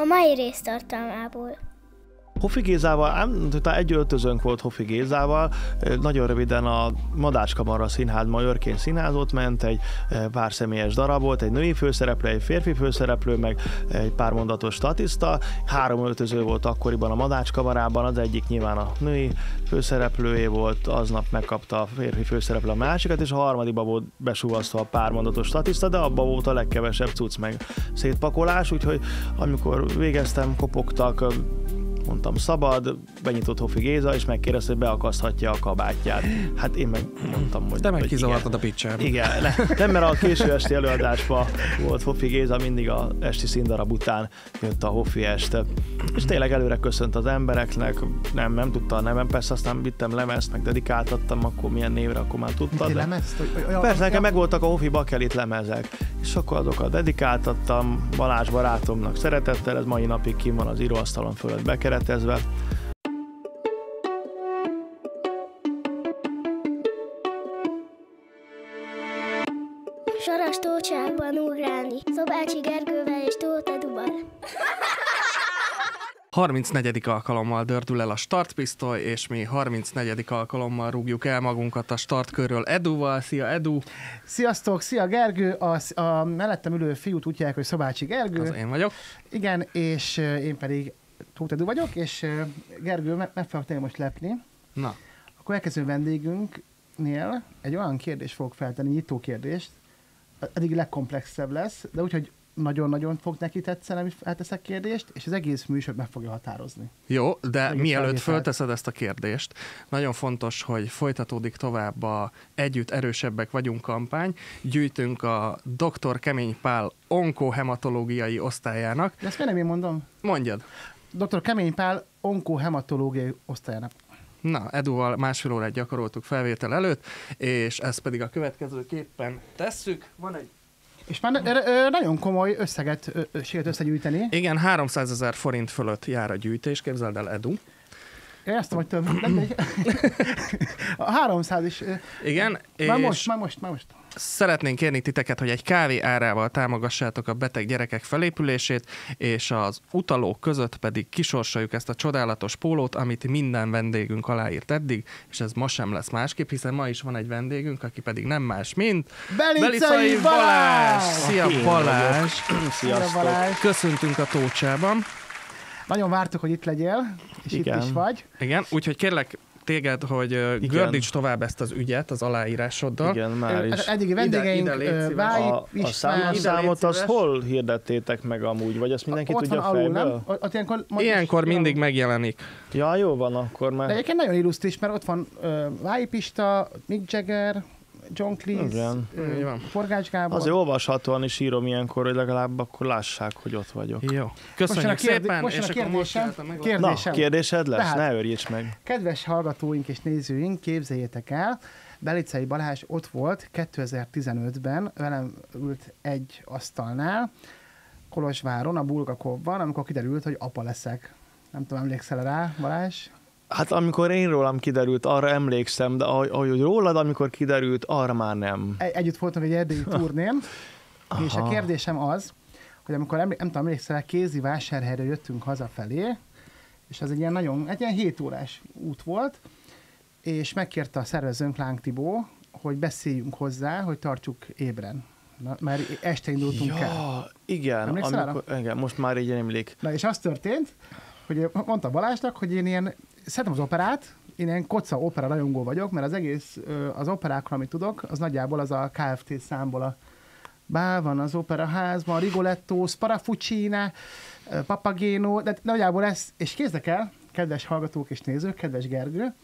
A mai rész tartalmából. Hofi Gézával, ám, utána egy öltözőnk volt Hofi Gézával, nagyon röviden a Madácskamara színházban őrként színházott ment, egy pár személyes darab volt, egy női főszereplő, egy férfi főszereplő, meg egy pár mondatos statiszta. Három öltöző volt akkoriban a Madácskamarában, az egyik nyilván a női főszereplője volt, aznap megkapta a férfi főszereplő a másikat, és a harmadikban volt besúvasztva a pár mondatos statiszta, de abban volt a legkevesebb cucc meg szétpakolás, úgyhogy amikor végeztem, kopogtak, mondtam szabad, benyitott Hofi Géza, és megkérdezte, hogy beakaszthatja a kabátját. Hát én meg mondtam, hogy... De meg hogy kizavartad igen. a pitcher. Igen, ne, nem, mert a késő esti előadásban volt Hofi Géza, mindig a esti színdarab után jött a Hofi este. És tényleg előre köszönt az embereknek, nem, nem tudta a nevem, persze aztán vittem lemezt, meg dedikáltattam, akkor milyen névre, akkor már tudtad. Mit de- lemezt? Olyan- Persze, nekem megvoltak a Hofi Bakelit lemezek, és akkor azokat dedikáltattam Balázs barátomnak szeretettel, ez mai napig kim van az íróasztalon fölött bekeretezve. Saras tócsákban ugrálni. Szobácsi Gergővel és Tóth Eduval. 34. alkalommal dördül el a startpisztoly, és mi 34. alkalommal rúgjuk el magunkat a startkörről Eduval. Szia Edu! Sziasztok, szia Gergő, a, a mellettem ülő fiút úgy hívják, hogy Szobácsi Gergő. Az én vagyok. Igen, és én pedig Tóth Edu vagyok, és Gergő, meg, meg fogok téged most lepni. Na, A következő vendégünknél egy olyan kérdést fogok feltenni, nyitó kérdést, eddig legkomplexebb lesz, de úgyhogy nagyon-nagyon fog neki tetszeni, amit felteszek kérdést, és az egész műsor meg fogja határozni. jó, de Egész mielőtt fölteszed ezt a kérdést, nagyon fontos, hogy folytatódik tovább a Együtt erősebbek vagyunk kampány. Gyűjtünk a Dr. Kemény Pál onkohematológiai osztályának. De ezt nem én mondom? Mondjad! Dr. Kemény Pál onkohematológiai osztályának. Na, Eduval másfél órát gyakoroltuk felvétel előtt, és ezt pedig a következőképpen tesszük. Van egy És már nagyon komoly összeget sikerült összegyűjteni. Igen, 300 ezer forint fölött jár a gyűjtés, képzeld el, Edu. Én azt hogy több. A 300 is. Igen, Már és most, már most, már most. Szeretnénk kérni titeket, hogy egy kávé árával támogassátok a beteg gyerekek felépülését, és az utalók között pedig kisorsoljuk ezt a csodálatos pólót, amit minden vendégünk aláírt eddig, és ez ma sem lesz másképp, hiszen ma is van egy vendégünk, aki pedig nem más, mint Belicai Balázs! Szia Én Balázs! Szia, Sziasztok! Köszöntünk a tócsában. Nagyon vártuk, hogy itt legyél, és Igen. itt is vagy. Igen, úgyhogy kérlek téged, hogy Igen. gördíts tovább ezt az ügyet az aláírásoddal. Igen, már is. Az eddigi vendégeink, ide szíves. Vályi A, a számlaszámot szíves. hol hirdettétek meg amúgy? Vagy azt mindenki ott tudja van alul, fejből? nem? Ott ilyenkor, ma- Ilyenkor is- mindig megjelenik. Ja, jó van, akkor De már. egyébként nagyon illusztris, mert ott van uh, Vályi Pista, Mick Jagger, John Cleese, Igen. Forgács Gábor. Azért olvashatóan is írom ilyenkor, hogy legalább akkor lássák, hogy ott vagyok. Jó. Most Köszönjük a kérdé- szépen, most és a akkor most kérdésem. Na, Kérdésem. kérdésed lesz? Tehát- Ne örjíts meg. Kedves hallgatóink és nézőink, képzeljétek el, Belicei Balázs ott volt 2015-ben, velem ült egy asztalnál, Kolozsváron, a Bulgakovban, amikor kiderült, hogy apa leszek. Nem tudom, emlékszel rá, Balázs? Hát amikor én rólam kiderült, arra emlékszem, de ahogy, ahogy rólad, amikor kiderült, arra már nem. Egy- Együtt voltunk egy erdélyi turnén, és a kérdésem az, hogy amikor emlé- nem tudom, emlékszel, kézi vásárhelyre jöttünk hazafelé, és az egy ilyen nagyon, egy ilyen 7 órás út volt, és megkérte a szervezőnk Láng Tibó, hogy beszéljünk hozzá, hogy tartsuk ébren. Na, mert este indultunk el. Ja, igen, Emlékszel amikor, igen, most már így emlék. Na és az történt, hogy mondta Balázsnak, hogy én ilyen, szeretem az operát, én ilyen koca opera rajongó vagyok, mert az egész, az operákról, amit tudok, az nagyjából az a KFT számból a Bá van az operaházban, Rigoletto, Sparafucina, ö, Papageno, de nagyjából ez, és kézzek el, kedves hallgatók és nézők, kedves Gergő,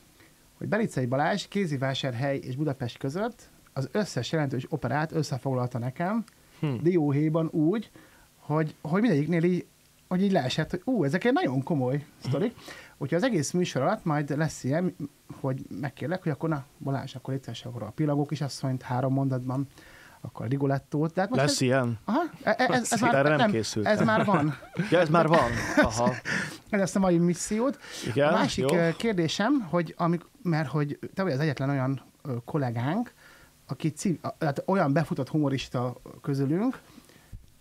hogy Belicei Balázs Kézivásárhely és Budapest között az összes jelentős operát összefoglalta nekem, Hm. dióhéjban úgy, hogy, hogy mindegyiknél így, hogy így leesett, hogy ú, ezek egy nagyon komoly sztorik. Úgyhogy az egész műsor alatt majd lesz ilyen, hogy megkérlek, hogy akkor na, Balázs, akkor itt akkor a pillagó kisasszonyt három mondatban, akkor a Rigolettót. Tehát most Lesz ez, ilyen? aha, e- e- ez, ez, Erre már, nem készültem. ez már van. Ja, ez már van. Aha. Ez lesz a mai missziót. Igen, a másik jó. kérdésem, hogy amik, mert hogy te vagy az egyetlen olyan kollégánk, aki civ, olyan befutott humorista közülünk,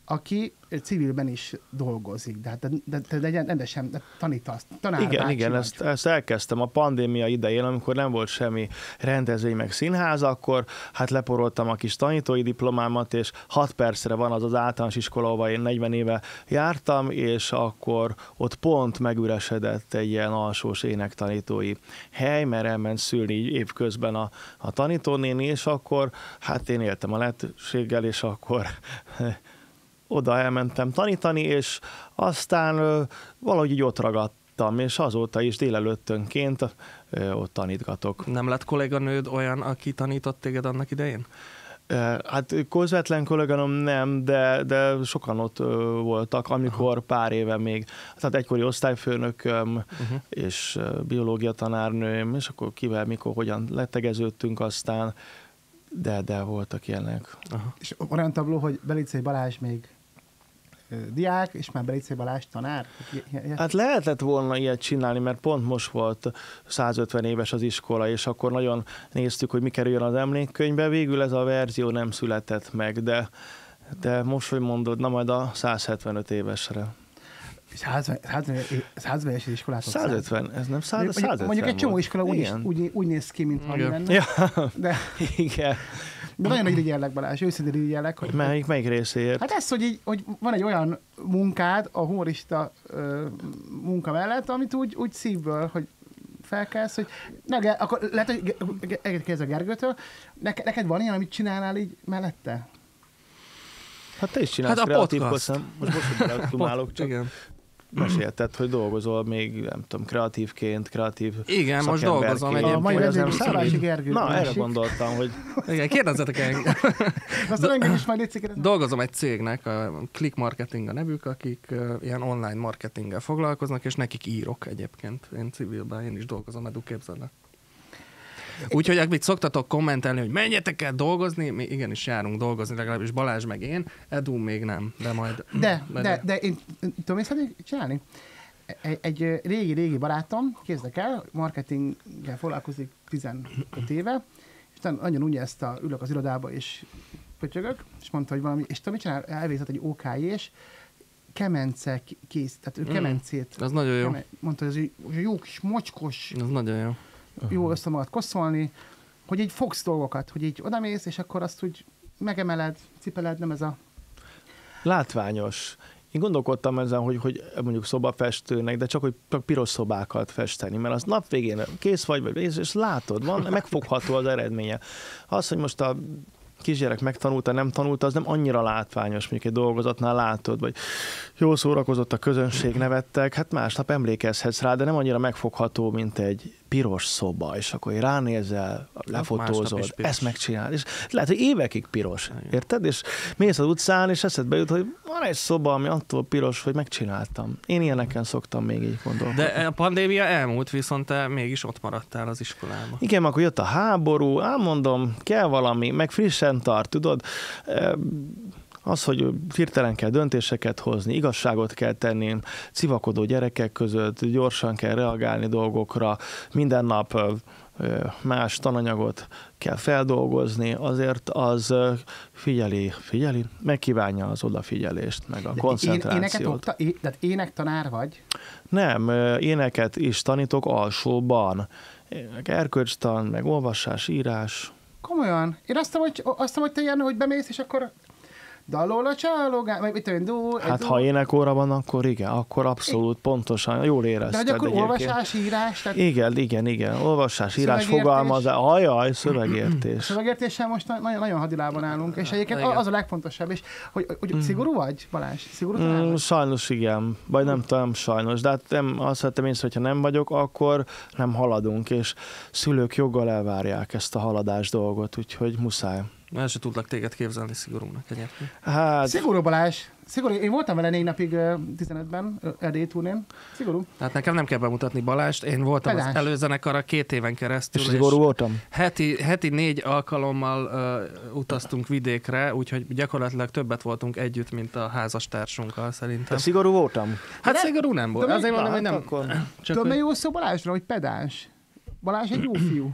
aki civilben is dolgozik, de, hát- de, de, de, de rendesen de tanítasz, tanár Igen, bácsi igen, vagy. ezt, ezt elkezdtem a pandémia idején, amikor nem volt semmi rendezvény meg színház, akkor hát leporoltam a kis tanítói diplomámat, és 6 percre van az az általános iskola, ahol én 40 éve jártam, és akkor ott pont megüresedett egy ilyen alsós énektanítói hely, mert elment szülni évközben a, a tanítónéni, és akkor hát én éltem a lehetőséggel, és akkor oda elmentem tanítani, és aztán valahogy így ott ragadtam, és azóta is délelőttönként ott tanítgatok. Nem lett kolléganőd olyan, aki tanított téged annak idején? Hát közvetlen kolléganom nem, de, de sokan ott voltak, amikor pár éve még, tehát egykori osztályfőnököm Uh-huh. és biológia tanárnőm, és akkor kivel, mikor, hogyan letegeződtünk aztán, de, de voltak ilyenek. És olyan tabló, hogy Belicei Balázs még diák, és már Belicei Balázs tanár? Hát lehetett volna ilyet csinálni, mert pont most volt 150 éves az iskola, és akkor nagyon néztük, hogy mi kerüljön az emlékkönyvbe. Végül ez a verzió nem született meg, de, de most, hogy mondod, na majd a 175 évesre. És 150 es iskolát 150, ez nem 100, Mondjuk, 150 mondjuk egy csomó iskola úgy, is, úgy, úgy néz ki, mint Igen. lenne. Ja, De, igen. De nagyon irigyellek Balázs, őszintén irigyellek, hogy, Melyik, melyik részéért? Hát ez, hogy, így, hogy van egy olyan munkád a humorista ö, munka mellett, amit úgy, úgy szívből, hogy felkelsz, hogy ne, ge- akkor lehet, hogy ge- ge- ge- kezd a Gergőtől, neked, neked van ilyen, amit csinálnál így mellette? Hát te is csinálsz Hát a kreatív podcast. Most most, hogy csak Igen. Mesélted, hogy dolgozol még, nem tudom, kreatívként, kreatív Igen, most szakemberként. dolgozom A egyébként. mai nem vendégünk számít? Szabási Gergő. Na, erre másik. gondoltam, hogy Igen, kérdezzetek engem. Aztán engem is majd légy szíves. Dolgozom egy cégnek, a Click Marketing a nevük, akik ilyen online marketinggel foglalkoznak, és nekik írok egyébként. Én civilben, én is dolgozom, edu képzeld el. Úgyhogy amit szoktatok kommentelni, hogy menjetek el dolgozni, mi igenis járunk dolgozni, legalábbis Balázs meg én, Edu még nem, de majd... De, majd- de, de én tudom, én szeretnék csinálni? Egy, egy régi-régi barátom, képzeld el, marketinggel foglalkozik 15 éve, és utána nagyon úgy ezt a, ülök az irodába, és pötyögök, és mondta, hogy valami, és tudom, mit csinál? Elvégzett egy OK és kemence kész, tehát ő Mm. kemencét. Az nagyon jó. Keme- mondta, hogy ez egy jó kis mocskos, Az nagyon jó. Jó össze magad koszolni, hogy így fogsz dolgokat, hogy így odamész, és akkor azt úgy megemeled, cipeled, nem ez a... látványos. Én gondolkodtam ezen, hogy, hogy mondjuk szobafestőnek, de csak hogy csak piros szobákat festeni, mert az nap végén kész vagy, vagy és látod, van, megfogható az eredménye. Az, hogy most a kisgyerek megtanulta, nem tanulta, az nem annyira látványos, mondjuk egy dolgozatnál látod, vagy jó szórakozott a közönség, nevettek, hát másnap emlékezhetsz rá, de nem annyira megfogható, mint egy piros szoba, és akkor ránézel, lefotózod, ezt megcsinálod, és lehet, hogy évekig piros, érted? És mész az utcán, és eszedbe jut, hogy van egy szoba, ami attól piros, hogy megcsináltam. Én ilyeneken szoktam még így gondolni. De a pandémia elmúlt, viszont te mégis ott maradtál az iskolában. Igen, akkor jött a háború, elmondom, kell valami, meg frissen tart, tudod? Eh, Az, hogy hirtelen kell döntéseket hozni, igazságot kell tenni, civakodó gyerekek között, gyorsan kell reagálni dolgokra, minden nap más tananyagot kell feldolgozni, azért az figyeli, figyeli, megkívánja az odafigyelést, meg a De én, éneket koncentrációt. okta, é, tehát énektanár vagy? Nem, éneket is tanítok alsóban. Ének Erkölcstan, meg olvasás, írás. Komolyan? Én azt mondom, hogy, azt mondom, hogy te ilyen, hogy bemész, és akkor dalol a csalogán, vagy mit tudom, dó, Hát dó, ha énekóra van, akkor igen, akkor abszolút pontosan, jól de érezted hogy akkor egyébként. olvasás, írás, tehát Igen, igen, igen. Olvasás, írás, fogalmazás, ajaj, szövegértés. szövegértéssel most na- nagyon, nagyon hadilában állunk, és egyébként Igen. az a legfontosabb, és hogy, hogy szigorú vagy, Balázs? Szigorú Mm, vagy? sajnos igen, vagy nem tudom, sajnos, de hát nem, azt vettem észre, hogyha nem vagyok, akkor nem haladunk, és szülők joggal elvárják ezt a haladás dolgot, úgyhogy muszáj. El se tudlak téged képzelni szigorúnak egyébként. Hát, Szigorú Balázs. Szigorú. Én voltam vele négy napig ö, 15-ben, ö, Erdély turnén. Szigorú. Tehát nekem nem kell bemutatni Balást, én voltam Pedáns. az előzenekarra két éven keresztül, és szigorú voltam? heti, heti négy alkalommal uh, utaztunk vidékre, úgyhogy gyakorlatilag többet voltunk együtt, mint a házastársunkkal szerintem. De szigorú voltam? Hát szigorú nem volt. de Azért mondom, hogy nem. hát akkor- Csak Tudod, mi hogy jó szó Balázsra, hogy pedáns? Balázs egy jó fiú.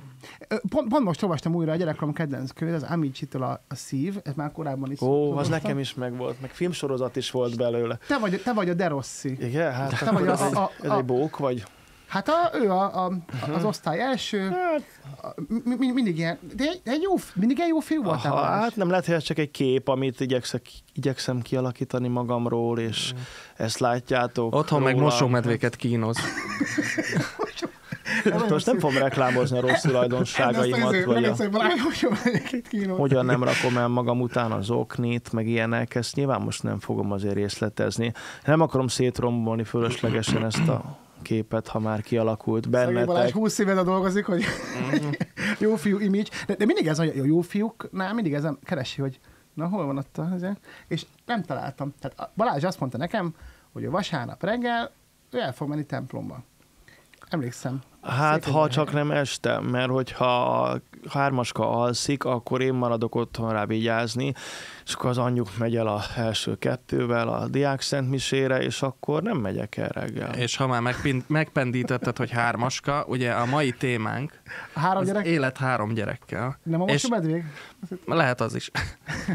Pont, pont most olvastam újra a gyerekkorom kedvenc könyvét, az Amici-től a, a szív, ez már korábban is Ó, az olvastam. nekem is megvolt, meg filmsorozat is volt belőle. Te vagy, te vagy a De Rossi. Igen, hát Te vagy a- ez, egy, a- ez a- egy bók, vagy? Hát a, ő a, a, az osztály első, Hát, a- mi, mi, mindig ilyen, de egy, jó, mindig egy jó fiú voltál. aha, hát nem lehet, hogy ez csak egy kép, amit igyekszek, igyekszem kialakítani magamról, és ezt látjátok. Otthon meg rólam. mosómedvéket kínoz. Most nem fogom reklámozni a rossz tulajdonságaimat, vagy a, hogyan nem rakom el magam után az oknit, meg ilyenek, ezt nyilván most nem fogom azért részletezni. Nem akarom szétrombolni fölöslegesen ezt a képet, ha már kialakult Szegény Balázs bennetek. 20 éve dolgozik, hogy jó fiú image. De, de mindig ez a jó fiúknál, mindig ezen keresi, hogy na hol van ott a... És nem találtam. Tehát Balázs azt mondta nekem, hogy a vasárnap reggel ő el fog menni templomba. Emlékszem. Hát, ha csak nem este, mert hogyha hármaska alszik, akkor én maradok otthon rá vigyázni, és akkor az anyjuk megy el a első kettővel a diák szentmisére, és akkor nem megyek el reggel. És ha már megpin- megpendítetted, hogy hármaska, ugye a mai témánk A három az gyerek, élet három gyerekkel. nem a mosómedvék? lehet az is.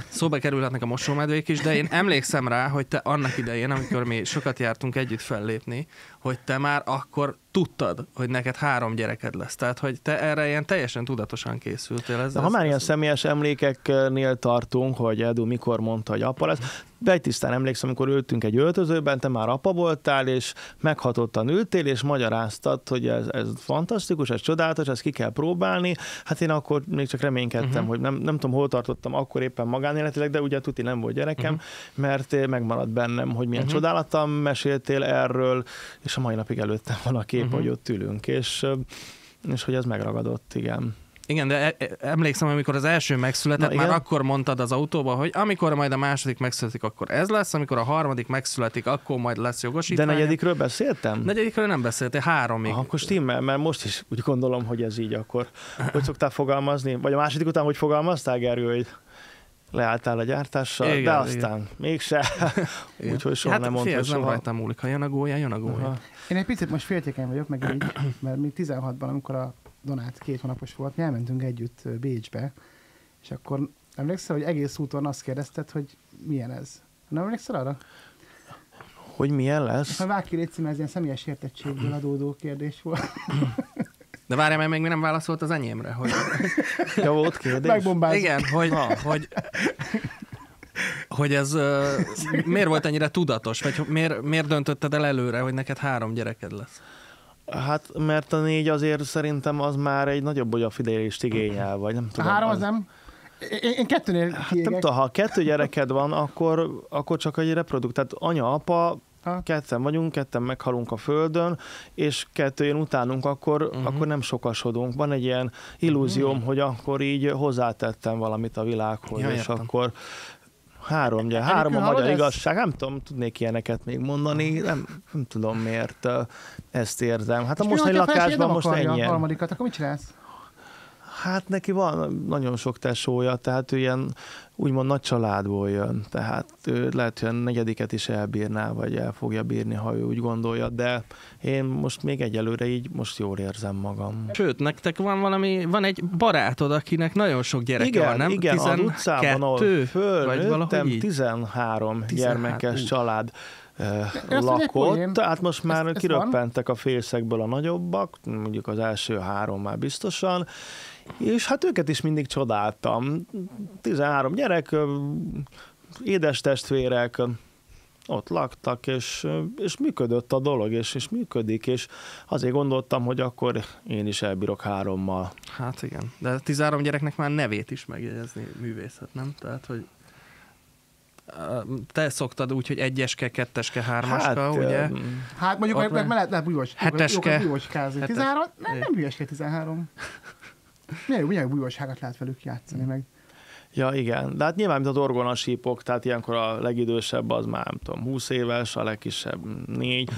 Szóba kerülhetnek a mosómedvék is, de én emlékszem rá, hogy te annak idején, amikor mi sokat jártunk együtt fellépni, hogy te már akkor tudtad, hogy neked három gyereked lesz. Tehát, hogy te erre ilyen teljesen tudatosan készültél. Ez, De ha ez- már ilyen személyes emlékeknél tartunk, hogy Edu mikor mondta, hogy apa lesz, tisztán emlékszem, amikor ültünk egy öltözőben, te már apa voltál, és meghatottan ültél, és magyaráztad, hogy ez, ez fantasztikus, ez csodálatos, ezt ki kell próbálni. Hát én akkor még csak reménykedtem, uh-huh. hogy nem, nem tudom, hol tartottam akkor éppen magánéletileg, de ugye tuti nem volt gyerekem, uh-huh. mert eh, megmaradt bennem, hogy milyen uh-huh. csodálatam meséltél erről, és a mai napig előttem van a kép, uh-huh. hogy ott ülünk, és, eh, és hogy ez megragadott, igen. Igen, de e- e- emlékszem, amikor az első megszületett, Na, már igen. akkor mondtad az autóba, hogy amikor majd a második megszületik, akkor ez lesz, amikor a harmadik megszületik, akkor majd lesz De jogosítvány. negyedikről beszéltem? Negyedikről nem beszéltél, háromig. Aha, akkor stimmel, mert most is úgy gondolom, hogy ez így akkor. Hogy szoktál fogalmazni? Vagy a második után hogy fogalmaztál, Gergő, hogy leálltál a gyártással, Igen, de igen. aztán mégse. Igen. Úgyhogy soha hát, nem mondtad fél, ez nem soha. rajtam múlik. Ha jön a gólya, jön a gólya. Aha. Én egy picit most féltékeny vagyok, meg így, mert mi 16-ban, amikor a Donát két hónapos volt, mi elmentünk együtt Bécsbe, és akkor emlékszel, hogy egész úton azt kérdezted, hogy milyen ez? Nem emlékszel arra? Hogy milyen lesz? Ha Váki Réci, mert ez ilyen személyes értettségből adódó kérdés volt. De várjál, mert még nem válaszolt az enyémre, hogy Ja, volt kérdés? Megbombázott. igen, hogy, Na. hogy, hogy ez uh, miért volt ennyire tudatos, vagy hogy miért, miért döntötted el előre, hogy neked három gyereked lesz? Hát, mert a négy azért szerintem az már egy nagyobb odafigyelést igényel, vagy nem A tudom. három az nem? Én, én kettőnél Hát nem tudom, ha kettő gyereked van, akkor, akkor csak egy reprodukt. Tehát anya, apa, Ha. ketten vagyunk, ketten meghalunk a földön, és kettő jön utánunk, akkor, uh-huh. akkor nem sokasodunk. Van egy ilyen illúzióm, uh-huh. hogy akkor így hozzátettem valamit a világhoz, Ja, és értem. akkor három, ugye, három a magyar igazság. Nem tudom, tudnék ilyeneket még mondani, nem, nem tudom miért ezt érzem. Hát a mostani lakásban most ennyi. A harmadikat, akkor mit csinálsz? Hát neki van nagyon sok tesója, tehát ő ilyen úgymond nagy családból jön, tehát ő lehet, hogy a negyediket is elbírná, vagy el fogja bírni, ha ő úgy gondolja, de én most még egyelőre így most jól érzem magam. Sőt, nektek van valami, van egy barátod, akinek nagyon sok gyereke igen, van, nem? igen, az utcában, ahol vagy fölnőttem, valahogy így? 13 13, gyermekes ú. család lakott, tehát most már Ez- ez kiröppentek a félszekből a nagyobbak, mondjuk az első három már biztosan, és hát őket is mindig csodáltam. 13 gyerek, édes testvérek, ott laktak, és, és működött a dolog, és, és működik, és azért gondoltam, hogy akkor én is elbírok hárommal. Hát igen, de a 13 gyereknek már nevét is megjegyezni művészet, nem? Tehát, hogy te szoktad úgy, hogy egyeske, ketteske, hármaska, hát, ugye? Hát mondjuk meg, meg meg lehet, lehet bújós. Heteske. Hetes. 13? Nem, nem hülyeské 13. Milyen, milyen bújóságot lehet velük játszani meg. Ja, igen. De hát nyilván, mint az orgonasípok, tehát ilyenkor a legidősebb az már, nem tudom, 20 éves, a legkisebb 4,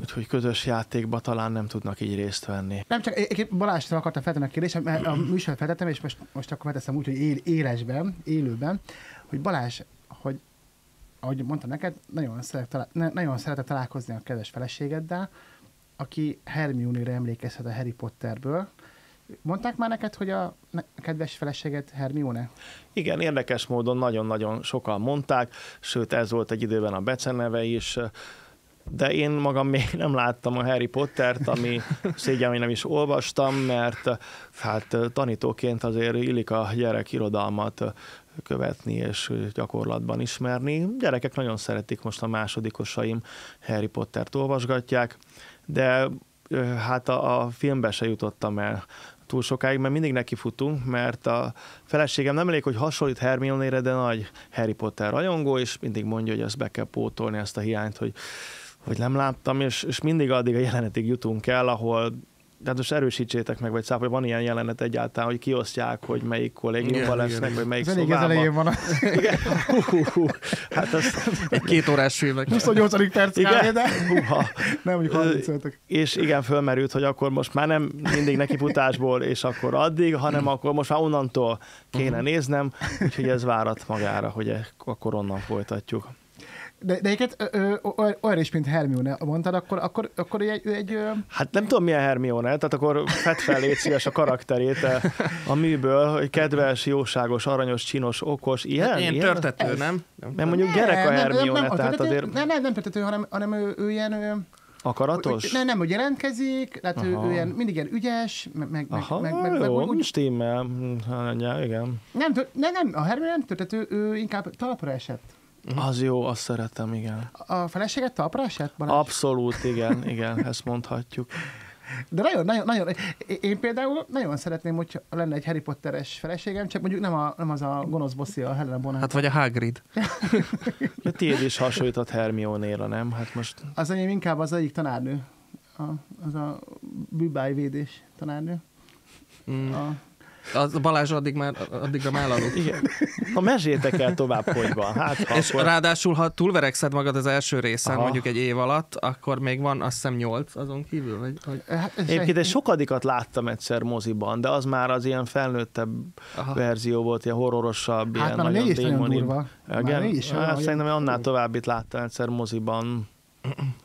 úgyhogy közös játékba talán nem tudnak így részt venni. Nem csak, egyébként Balázsra akartam feltenni a kérdést, mert a műsor feltettem, és most, most akkor felteszem úgy, hogy él, élesben, élőben, hogy Balázs, hogy ahogy mondta neked, nagyon, szeret, talál, nagyon szeretett találkozni a kedves feleségeddel, aki Hermione-re emlékezhet a Harry Potterből, Mondták már neked, hogy a kedves feleséget Hermione? Igen, érdekes módon nagyon-nagyon sokan mondták, sőt ez volt egy időben a beceneve is, de én magam még nem láttam a Harry Pottert, ami szégyen, hogy nem is olvastam, mert hát tanítóként azért illik a gyerek irodalmat követni és gyakorlatban ismerni. Gyerekek nagyon szeretik most a másodikosaim Harry Pottert olvasgatják, de hát a, a filmbe se jutottam el túl sokáig, mert mindig nekifutunk, mert a feleségem nem elég, hogy hasonlít Hermione-re, de nagy Harry Potter rajongó, és mindig mondja, hogy ezt be kell pótolni, ezt a hiányt, hogy, hogy nem láttam, és, és mindig addig a jelenetig jutunk el, ahol tehát most erősítsétek meg, vagy hogy van ilyen jelenet egyáltalán, hogy kiosztják, hogy melyik kollégiumban lesznek, igen, vagy melyik Ez az szobában. elején van a Igen. Hú, hú, hú. Hát az, Egy két órás filmek. 28. perc Igen? kb, de Húha. nem mondjuk 35 És igen, fölmerült, hogy akkor most már nem mindig nekifutásból, és akkor addig, hanem akkor most már onnantól kéne néznem, úgyhogy ez várat magára, hogy e- akkor onnan folytatjuk. De, de egyébként olyan- is, mint Hermione mondtad, akkor, akkor, akkor ő egy, ő egy ö, Hát nem tudom, milyen Hermione, tehát akkor fedd fel, légy szíves a karakterét a műből, hogy kedves, jóságos, aranyos, csinos, okos, ilyen? Ilyen ilyen? törtető, nem? Mert mondjuk gyerek a nem, Hermione, nem, nem, tehát azért Nem, nem, nem törtető, hanem, hanem ő, ő ilyen... Ő, akaratos? Nem, nem, hogy jelentkezik, tehát ő, Aha. ő ilyen, mindig ilyen ügyes, meg, meg, meg, Aha, meg, meg, meg jó, úgy, úgy, stimmel. Hát, ja, igen. nem, nem, nem, a Hermione nem törtető, ő inkább talpra esett. Az jó, azt szeretem, igen. A feleséget talpra esett? Balázs? Abszolút, igen, igen, ezt mondhatjuk. De nagyon, nagyon, nagyon, én például nagyon szeretném, hogy lenne egy Harry Potteres feleségem, csak mondjuk nem, a, nem az a gonosz bosszi, a Helena Bonham. Hát vagy a Hagrid. Ja, tiéd is hasonlított Hermione-ra, nem? Hát most Az enyém inkább az egyik tanárnő, a, az a bűbájvédés tanárnő. Mm. A, Az Balázs addig már, addigra már elaludt. igen. Na meséltek el tovább, hogy van. Hát, ha És akkor... ráadásul, ha túlverekszed magad az első részen, Aha. mondjuk egy év alatt, akkor még van azt hiszem nyolc azon kívül, vagy, hogy... hát, ez Egyébként egy sokadikat láttam egyszer moziban, de az már az ilyen felnőttebb Aha. verzió volt, ilyen horrorosabb, Hát ilyen a négy nagyon démoni. Igen, négy is olyan, hát hogy- szerintem annál továbbit láttam egyszer moziban,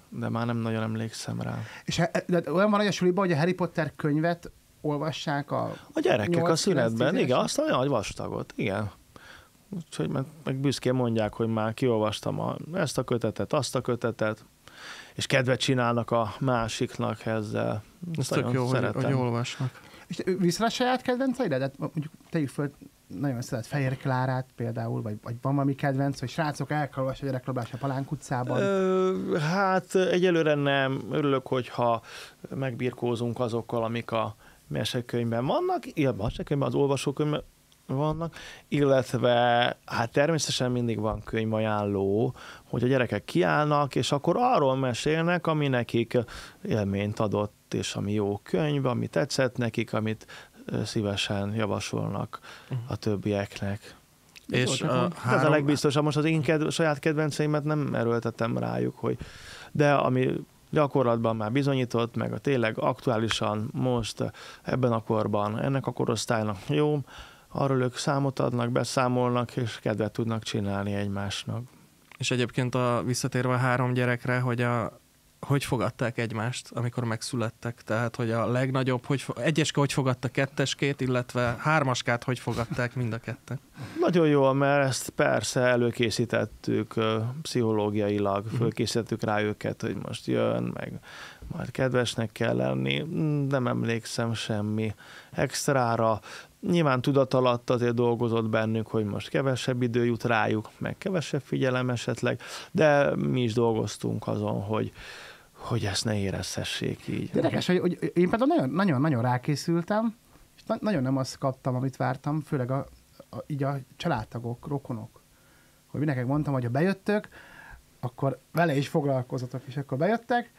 de már nem nagyon emlékszem rá. És de olyan van, hogy a suliban, hogy a Harry Potter könyvet olvassák a... A gyerekek a 8-9-10 szünetben, igen, azt a nagy vastagot, igen. Úgyhogy meg, meg büszkén mondják, hogy már kiolvastam a, ezt a kötetet, azt a kötetet, és kedvet csinálnak a másiknak ezzel. Ez Ezt tök jó, hogy, szeretem. hogy olvasnak. És vissza a saját kedvenceidet? Tehát mondjuk tegyük föl, nagyon szeret Fehér Klárát például, vagy, vagy van valami kedvenc, hogy srácok el kell olvasni a gyerekrablás a Palánk utcában. Ö, hát egyelőre nem. Örülök, hogyha megbirkózunk azokkal, amik a mesekönyvben vannak, ilyen mesekönyvben, az olvasókönyvben vannak, illetve hát természetesen mindig van könyvajánló, hogy a gyerekek kiállnak, és akkor arról mesélnek, ami nekik élményt adott, és ami jó könyv, ami tetszett nekik, amit szívesen javasolnak a többieknek. És a hát Ez a három, legbiztosabb. Most az én kedv- saját kedvenceimet nem erőltetem rájuk, hogy de ami gyakorlatban már bizonyított, meg a tényleg aktuálisan most ebben a korban, ennek a korosztálynak jó, arról ők számot adnak, beszámolnak, és kedvet tudnak csinálni egymásnak. és egyébként a, visszatérve a három gyerekre, hogy a, hogy fogadták egymást, amikor megszülettek? Tehát, hogy a legnagyobb, hogy egyeske hogy fogadta ketteskét, illetve hármaskát hogy fogadták mind a ketten? Nagyon jól, mert ezt persze előkészítettük pszichológiailag, fölkészítettük rá őket, hogy most jön, meg majd kedvesnek kell lenni. Nem emlékszem semmi extrára. Nyilván tudat alatt azért dolgozott bennük, hogy most kevesebb idő jut rájuk, meg kevesebb figyelem esetleg, de mi is dolgoztunk azon, hogy, hogy ezt ne érezhessék így. De Érdekes, hogy, hogy én például nagyon, nagyon, nagyon rákészültem, és na- nagyon nem azt kaptam, amit vártam, főleg a, a, így a családtagok, rokonok. Hogy mindenkinek mondtam, hogy ha bejöttök, akkor vele is foglalkozatok, és akkor bejöttek,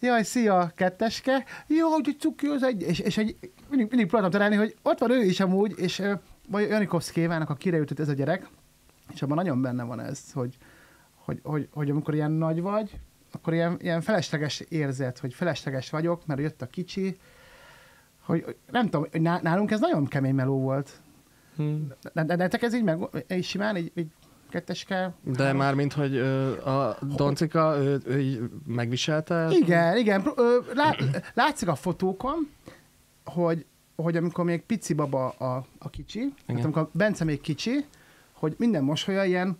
jaj, szia, ketteske, jó, hogy cuki az egy, és, és egy, mindig, mindig próbáltam találni, hogy ott van ő is amúgy, és vagy Janikovszki Évának a kireültött ez a gyerek, és abban nagyon benne van ez, hogy, hogy, hogy, hogy amikor ilyen nagy vagy, akkor ilyen, ilyen felesleges érzet, hogy felesleges vagyok, mert jött a kicsi, hogy nem tudom, hogy ná- nálunk ez nagyon kemény meló volt. Hmm. De, de nektek ez így meg, így simán, így, így ketteske? De már mint, hogy ö, a Doncika ő, ő így megviselte? Igen, igen. ö, Lá, látszik a fotókon, hogy, hogy amikor még pici baba a, a kicsi, tehát amikor Bence még kicsi, hogy minden mosolya ilyen,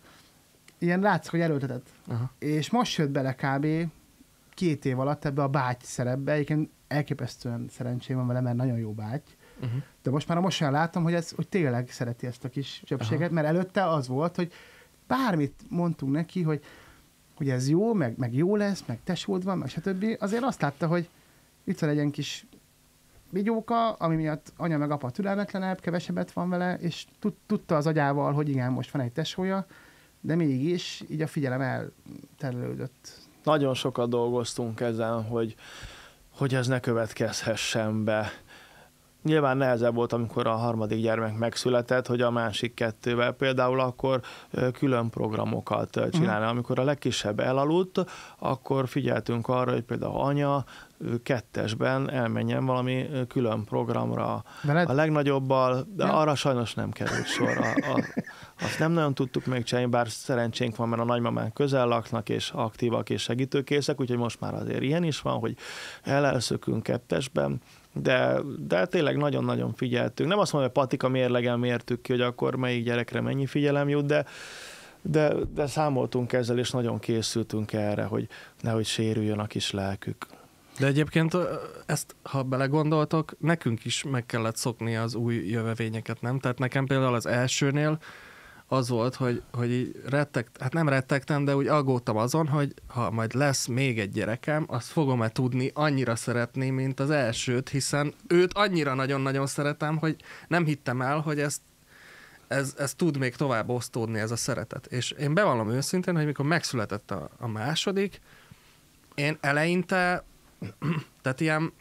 ilyen látszik, hogy erőltetett. Aha. És most jött bele kb. két év alatt ebbe a báty szerepbe, egyébként elképesztően szerencsém van vele, mert nagyon jó báty. Uh-huh. De most már a mosolyán látom, hogy, ez, hogy tényleg szereti ezt a kis csöpséget, mert előtte az volt, hogy bármit mondtunk neki, hogy, hogy ez jó, meg, meg jó lesz, meg tesód van, meg stb. Azért azt látta, hogy itt van egy ilyen kis vigyóka, ami miatt anya meg apa türelmetlenebb, kevesebbet van vele, és tud, tudta az agyával, hogy igen, most van egy tesója, de mégis így a figyelem elterelődött. Nagyon sokat dolgoztunk ezen, hogy, hogy ez ne következhessen be. Nyilván nehezebb volt, amikor a harmadik gyermek megszületett, hogy a másik kettővel például akkor külön programokat csinálni. Amikor a legkisebb elaludt, akkor figyeltünk arra, hogy például anya kettesben elmenjen valami külön programra Veled? a legnagyobbal, de Ja. arra sajnos nem került sor. A, a, azt nem nagyon tudtuk még csinálni, bár szerencsénk van, mert a nagymamán közel laknak, és aktívak és segítőkészek, úgyhogy most már azért ilyen is van, hogy elelszökünk kettesben, de, de tényleg nagyon-nagyon figyeltünk. Nem azt mondom, hogy patika mérlegen mértük ki, hogy akkor melyik gyerekre mennyi figyelem jut, de, de, de számoltunk ezzel, és nagyon készültünk erre, hogy nehogy sérüljön a kis lelkük. De egyébként ezt, ha belegondoltok, nekünk is meg kellett szokni az új jövevényeket, nem? Tehát nekem például az elsőnél az volt, hogy, hogy így rettek, hát nem rettegtem, de úgy aggódtam azon, hogy ha majd lesz még egy gyerekem, azt fogom-e tudni annyira szeretni, mint az elsőt, hiszen őt annyira nagyon-nagyon szeretem, hogy nem hittem el, hogy ezt ez, ez tud még tovább osztódni, ez a szeretet. És én bevallom őszintén, hogy mikor megszületett a, a második, én eleinte, tehát ilyen,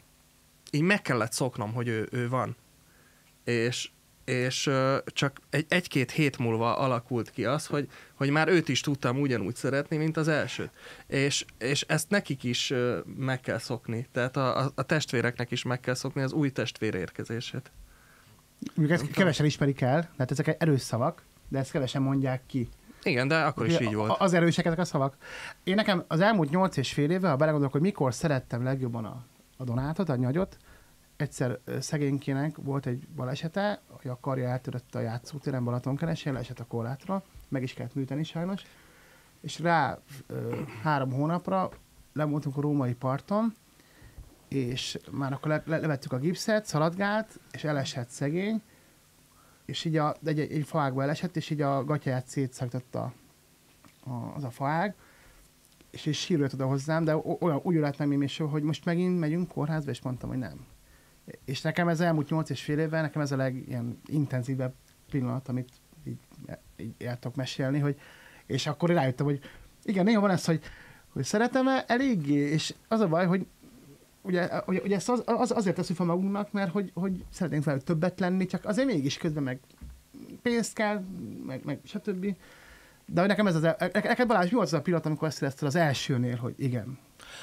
így meg kellett szoknom, hogy ő, ő van. És, és csak egy, egy-két hét múlva alakult ki az, hogy, hogy már őt is tudtam ugyanúgy szeretni, mint az elsőt. És, és ezt nekik is meg kell szokni. Tehát a, a, testvéreknek is meg kell szokni az új testvér érkezését. Mondjuk ezt kevesen ismerik el, tehát ezek erős szavak, de ezt kevesen mondják ki. Igen, de akkor is így volt. Az erősek ezek a szavak. Én nekem az elmúlt nyolc és fél éve, ha belegondolok, hogy mikor szerettem legjobban a, a Donátot, a nyagyot, egyszer szegénykének volt egy balesete, hogy a karja eltörött a játszótéren Balatonkeresen, leesett a korlátra, meg is kellett műteni sajnos, és rá ö, három hónapra lemoltunk a római parton, és már akkor le, le, levettük a gipszet, szaladgált, és elesett szegény, és így a, egy, egy, egy faágba elesett, és így a gatyáját szétszakította az a faág, és így sírült oda hozzám, de olyan, úgy lett meg és hogy most megint megyünk kórházba, és mondtam, hogy nem. És nekem ez elmúlt nyolc és fél évben, nekem ez a legilyen intenzívebb pillanat, amit így, így el tudok mesélni, hogy, és akkor rájöttem, hogy igen, néha van ez, hogy, hogy szeretem-e eléggé, és az a baj, hogy ugye, ugye, ugye ezt az, az, azért teszünk fel magunknak, mert hogy, hogy szeretnénk fel többet lenni, csak azért mégis közben meg pénzt kell, meg, meg stb. De hogy nekem ez az, neked Balázs, mi volt az a pillanat, amikor ezt érezted az elsőnél, hogy igen.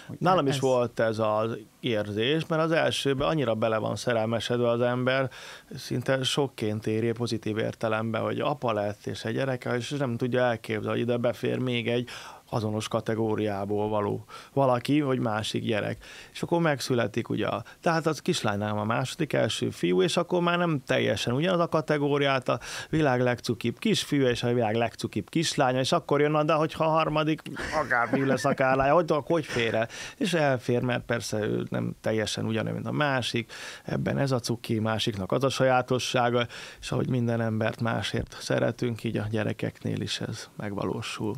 Hogy Nálam ez- is volt ez az érzés, mert az elsőben annyira bele van szerelmesedve az ember, szinte sokként éri pozitív értelemben, hogy apa lett és egy gyereke, és nem tudja elképzelni, hogy ide befér még egy azonos kategóriából való valaki, hogy másik gyerek. És akkor megszületik ugye, a- tehát az kislánynál a második első fiú, és akkor már nem teljesen ugyanaz a kategóriát, a világ legcukibb kisfiú és a világ legcukibb kislánya, és akkor jön, de hogyha a harmadik akár fiú lesz, akár lánya, hogy, hogy fér el? És elfér, mert persze ő nem teljesen ugyanolyan, mint a másik, ebben ez a cuki, másiknak az a sajátossága, és ahogy minden embert másért szeretünk, így a gyerekeknél is ez megvalósul.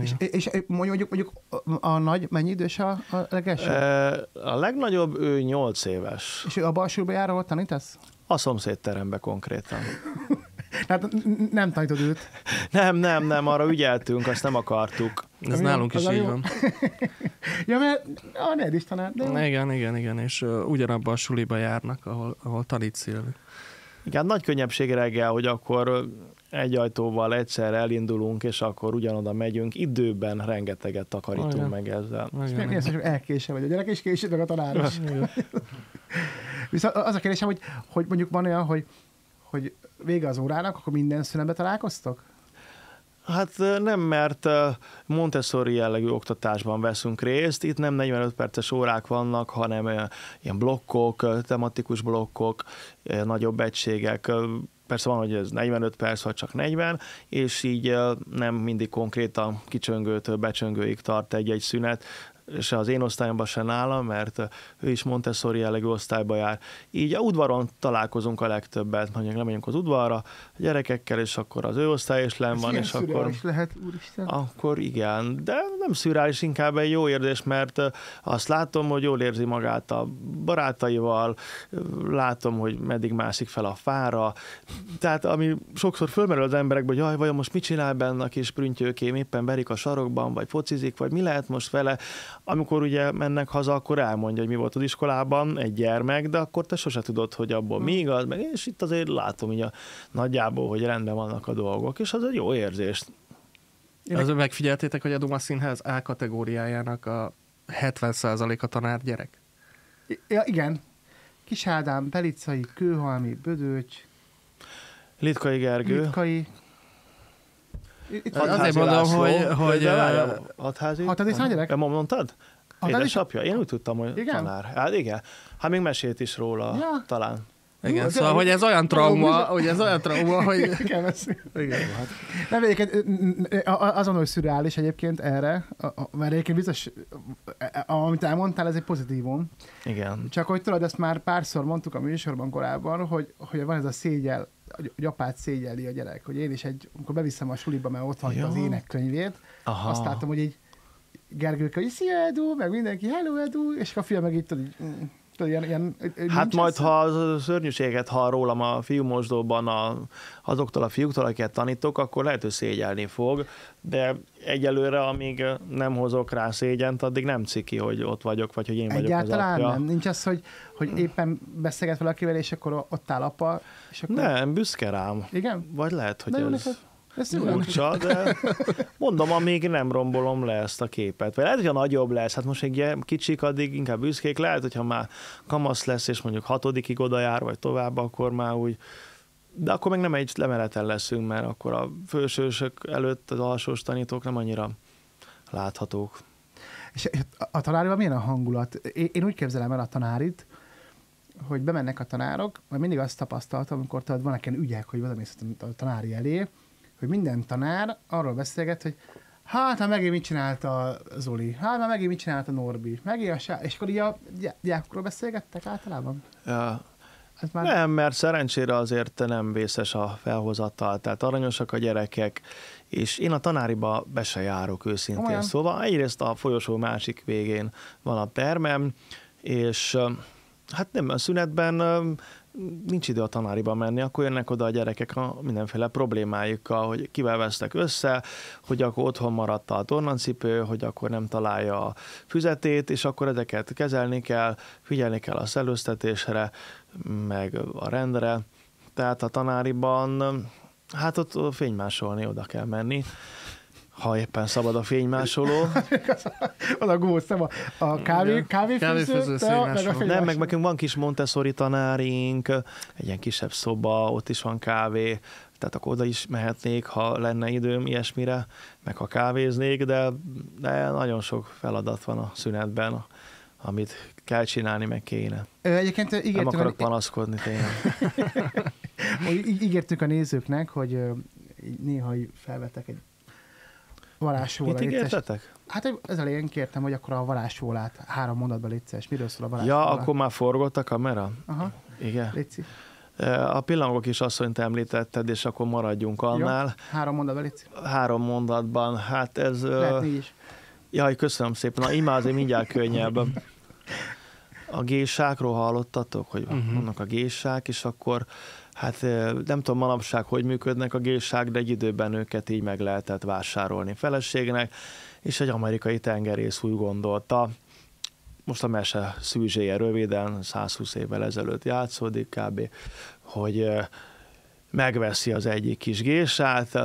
És, és mondjuk, mondjuk a, a nagy, mennyi idős a, a legelső? A legnagyobb ő 8 éves. És ő a balsúlyba jár, ahol tanítasz? A szomszédterembe konkrétan. Hát nem tanítod őt. Nem, nem, nem, arra ügyeltünk, azt nem akartuk. Ez Ami nálunk is így jó. van. Ja, mert a ned is tanár, de jó. Igen, igen, igen, és uh, ugyanabban a suliba járnak, ahol, ahol tanít Szilvi. Igen, nagy könnyebbség reggel, hogy akkor egy ajtóval egyszer elindulunk, és akkor ugyanoda megyünk. Időben rengeteget takarítunk Igen. meg ezzel. És az, hogy elkése vagy a gyerek is késik, meg a tanár is. Viszont az a kérdésem, hogy, hogy mondjuk van olyan, hogy, hogy vége az órának, akkor minden szünetben találkoztok? Hát nem, mert Montessori jellegű oktatásban veszünk részt. Itt nem 45 perces órák vannak, hanem ilyen blokkok, tematikus blokkok, nagyobb egységek. Persze van, hogy ez 45 perc, vagy csak 40, és így nem mindig konkrétan kicsöngőtől becsöngőig tart egy-egy szünet, se az én osztályomban, se nálam, mert ő is Montessori jellegű osztályba jár. Így a udvaron találkozunk a legtöbbet, mondjuk lemegyünk az udvarra a gyerekekkel, és akkor az ő osztály is len van, és akkor... lehet, úristen. Akkor igen, de nem szürális, inkább egy jó érzés, mert azt látom, hogy jól érzi magát a barátaival, látom, hogy meddig mászik fel a fára, tehát ami sokszor fölmerül az emberekbe, hogy jaj, vajon most mit csinál benne a kis prüntyőkém, éppen berik a sarokban, vagy focizik, vagy mi lehet most vele. Amikor ugye mennek haza, akkor elmondja, hogy mi volt az iskolában egy gyermek, de akkor te sose tudod, hogy abból mi igaz, meg és itt azért látom így a nagyjából, hogy rendben vannak a dolgok, és az egy jó érzés. Én Az megfigyeltétek, hogy a Duma Színház A kategóriájának a 70% a tanár gyerek? Ja, igen. Kis Ádám, Belicai, Kőhalmi, Bödöcs, Litkai Gergő. Litkai. Itt Azért van. Hatházi mondom, László, hogy- hogy, Hatházi? Hatházi szánygyerek? Nem mondtad? Édesapja? Én úgy tudtam, hogy Igen? tanár. Hát igen. Hát még mesélt is róla, Ja. talán. Igen, Hú, szóval, hogy ez olyan trauma, hogy ez olyan trauma, hogy... Kell beszélni. Igen. Nem, egyébként azon, hogy szürreális egyébként erre, mert egyébként biztos, a- a- amit elmondtál, ez egy pozitívum. Igen. Csak hogy tudod, ezt már párszor mondtuk a műsorban korábban, hogy, hogy van ez a szégyel, hogy hogy apát szégyeli a gyerek, hogy én is egy, amikor beviszem a suliba, mert ott Ja. az énekkönyvét, Aha. azt látom, hogy így Gergőke, hogy szia Edu, meg mindenki, hello Edu, és a fia meg mm, tudod, ilyen, ilyen Hát majd, ha a szörnyűséget hall rólam a fiúmosdóban a, azoktól a fiúktól, akiket tanítok, akkor lehet, hogy szégyelni fog, de egyelőre, amíg nem hozok rá szégyent, addig nem ciki, hogy ott vagyok, vagy hogy én vagyok Egyáltalán az apja. nem. Nincs az, hogy, hogy éppen beszélget valakivel, és akkor ott áll apa, és akkor... Nem, büszke rám. Igen? Vagy lehet, hogy jó ez... neked. Ez jó. Furcsa, de mondom, amíg nem rombolom le ezt a képet. Vagy lehet, hogyha nagyobb lesz, hát most egy kicsik, addig inkább büszkék. Lehet, hogyha már kamasz lesz, és mondjuk hatodikig oda jár, vagy tovább, akkor már úgy de akkor meg nem egy lemeleten leszünk, mert akkor a fősősök előtt az alsós tanítók nem annyira láthatók. És a- a tanárival milyen a hangulat? Én, úgy képzelem el a tanárit, hogy bemennek a tanárok, mert mindig azt tapasztaltam, amikor tudod, vannak ilyen ügyek, hogy odamész a tanári elé, hogy minden tanár arról beszélget, hogy hát már megint mit csinálta Zoli, hát már megint mit csinálta Norbi, megint a sá... És akkor így a diákokról beszélgettek általában? Ja, Ez már... Nem, mert szerencsére azért nem vészes a felhozatal, tehát aranyosak a gyerekek, és én a tanáriba be se járok őszintén. Komolyan? Szóval egyrészt a folyosó másik végén van a termem, és hát nem, a szünetben nincs idő a tanáriba menni, akkor jönnek oda a gyerekek a mindenféle problémájukkal, hogy kivel vesztek össze, hogy akkor otthon maradt a tornancipő, hogy akkor nem találja a füzetét, és akkor ezeket kezelni kell, figyelni kell a szellőztetésre, meg a rendre. Tehát a tanáriban, hát ott fénymásolni oda kell menni, ha éppen szabad a fénymásoló. Az a góc, nem a, a kávé, kávéfőző, Kávéfőző, te a- meg a fénymásoló. fénymásoló. Nem, meg nekünk van kis Montessori tanárink, egy ilyen kisebb szoba, ott is van kávé, tehát akkor oda is mehetnék, ha lenne időm ilyesmire, meg ha kávéznék, de, de nagyon sok feladat van a szünetben, amit kell csinálni, meg kéne. Ö, Egyébként Nem ígértünk, akarok a, panaszkodni tényleg. ígértük a nézőknek, hogy néha felvetek egy varázsóla. Mit ígértetek? Hát az elején kértem, hogy akkor a varázsólát három mondatban légy szíves. Miről szól a Ja, varázsóla? akkor már forgott a kamera? Aha, Igen. légy A pillangok is asszonyt említetted, és akkor maradjunk annál. Három mondatban szíves. Három mondatban, hát ez... Lehet négy is. Jaj, köszönöm szépen. Na, imá azért mindjárt könnyebb. A gésákról hallottatok, hogy uh-huh. vannak a gésák, és akkor hát nem tudom manapság, hogy működnek a gésák, de egy időben őket így meg lehetett vásárolni feleségnek, és egy amerikai tengerész úgy gondolta, most a mese szűzséje röviden, 120 évvel ezelőtt játszódik kb., hogy megveszi az egyik kis gésát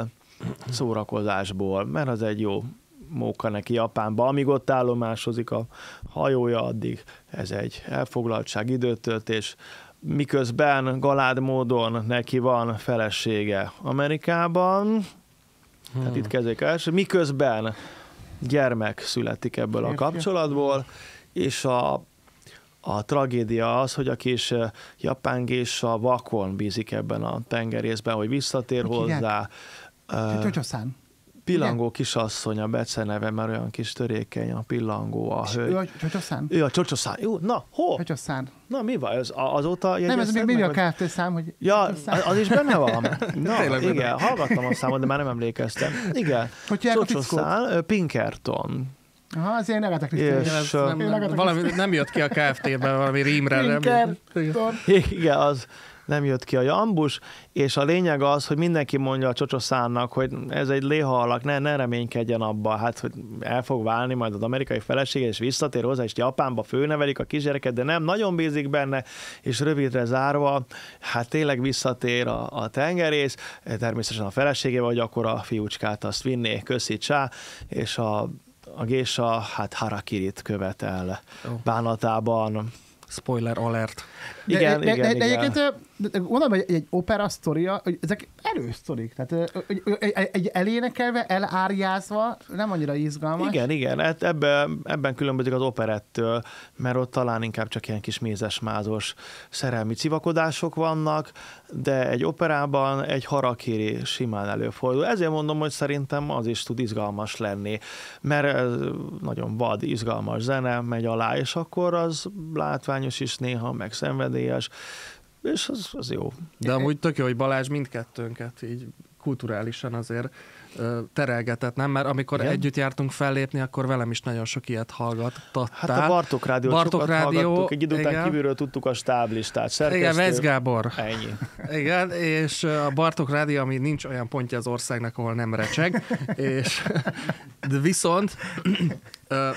szórakozásból, mert az egy jó móka neki Japánba, amíg ott állomásozik a hajója, addig ez egy elfoglaltság, időtöltés, miközben galád módon neki van felesége Amerikában, Hmm. Tehát itt kezdődik el, miközben gyermek születik ebből a kapcsolatból, és a, a tragédia az, hogy a kis japán a vakon bízik ebben a tengerészben, hogy visszatér Ki hozzá. Csocsoszán. Pillangó kisasszony a Bece neve, mert olyan kis törékeny a pillangó a hölgy. Ő a csocsoszán? Ő a csocsoszán. Jó, na, hol? Csocsoszán. Na, mi van? Ez azóta Nem, ez még mindig a KFT szám, hogy... Ja, az is benne van. Na, igen, benne. hallgattam a számot, de már nem emlékeztem. Igen. Hogy Csocsoszán, Pinkerton. Aha, az ilyen Agatha És, nem, nem, valami, nem jött ki a KFT-ben valami rímre. Pinkerton. Igen, az nem jött ki a jambus, és a lényeg az, hogy mindenki mondja a csocsoszánnak, hogy ez egy léhalak, ne, ne reménykedjen abba, hát hogy el fog válni majd az amerikai felesége, és visszatér hozzá, és Japánba főnevelik a kisgyereket, de nem nagyon bízik benne, és rövidre zárva, hát tényleg visszatér a, a tengerész, természetesen a feleségével, hogy akkor a fiúcskát azt vinné, köszi csá, és a a gésa hát harakirit követel oh. bánatában. Spoiler alert. Igen, de, de, igen, de, de igen. egyébként mondom, hogy egy opera sztoria, hogy ezek erős sztorik, tehát egy elénekelve, elárjázva nem annyira izgalmas. Igen, igen, hát ebben, ebben különbözik az operettől, mert ott talán inkább csak ilyen kis mézes-mázos szerelmi civakodások vannak, de egy operában egy harakiri simán előfordul. Ezért mondom, hogy szerintem az is tud izgalmas lenni, mert ez nagyon vad, izgalmas zene megy alá, és akkor az látványos is néha, meg szenvedélyes, és az, az jó. De amúgy tök jó, hogy Balázs mindkettőnket így kulturálisan azért terelgetett, nem? Mert amikor Igen? együtt jártunk fellépni, akkor velem is nagyon sok ilyet hallgattad. Hát a Bartok Rádiót Bartok sokat Rádió, hallgattuk, egy idő után igen. kívülről tudtuk a stáblistát, szerkesztő. Igen, Vesz Gábor. Ennyi. Igen, és a Bartok Rádió, ami nincs olyan pontja az országnak, ahol nem recseg, és de viszont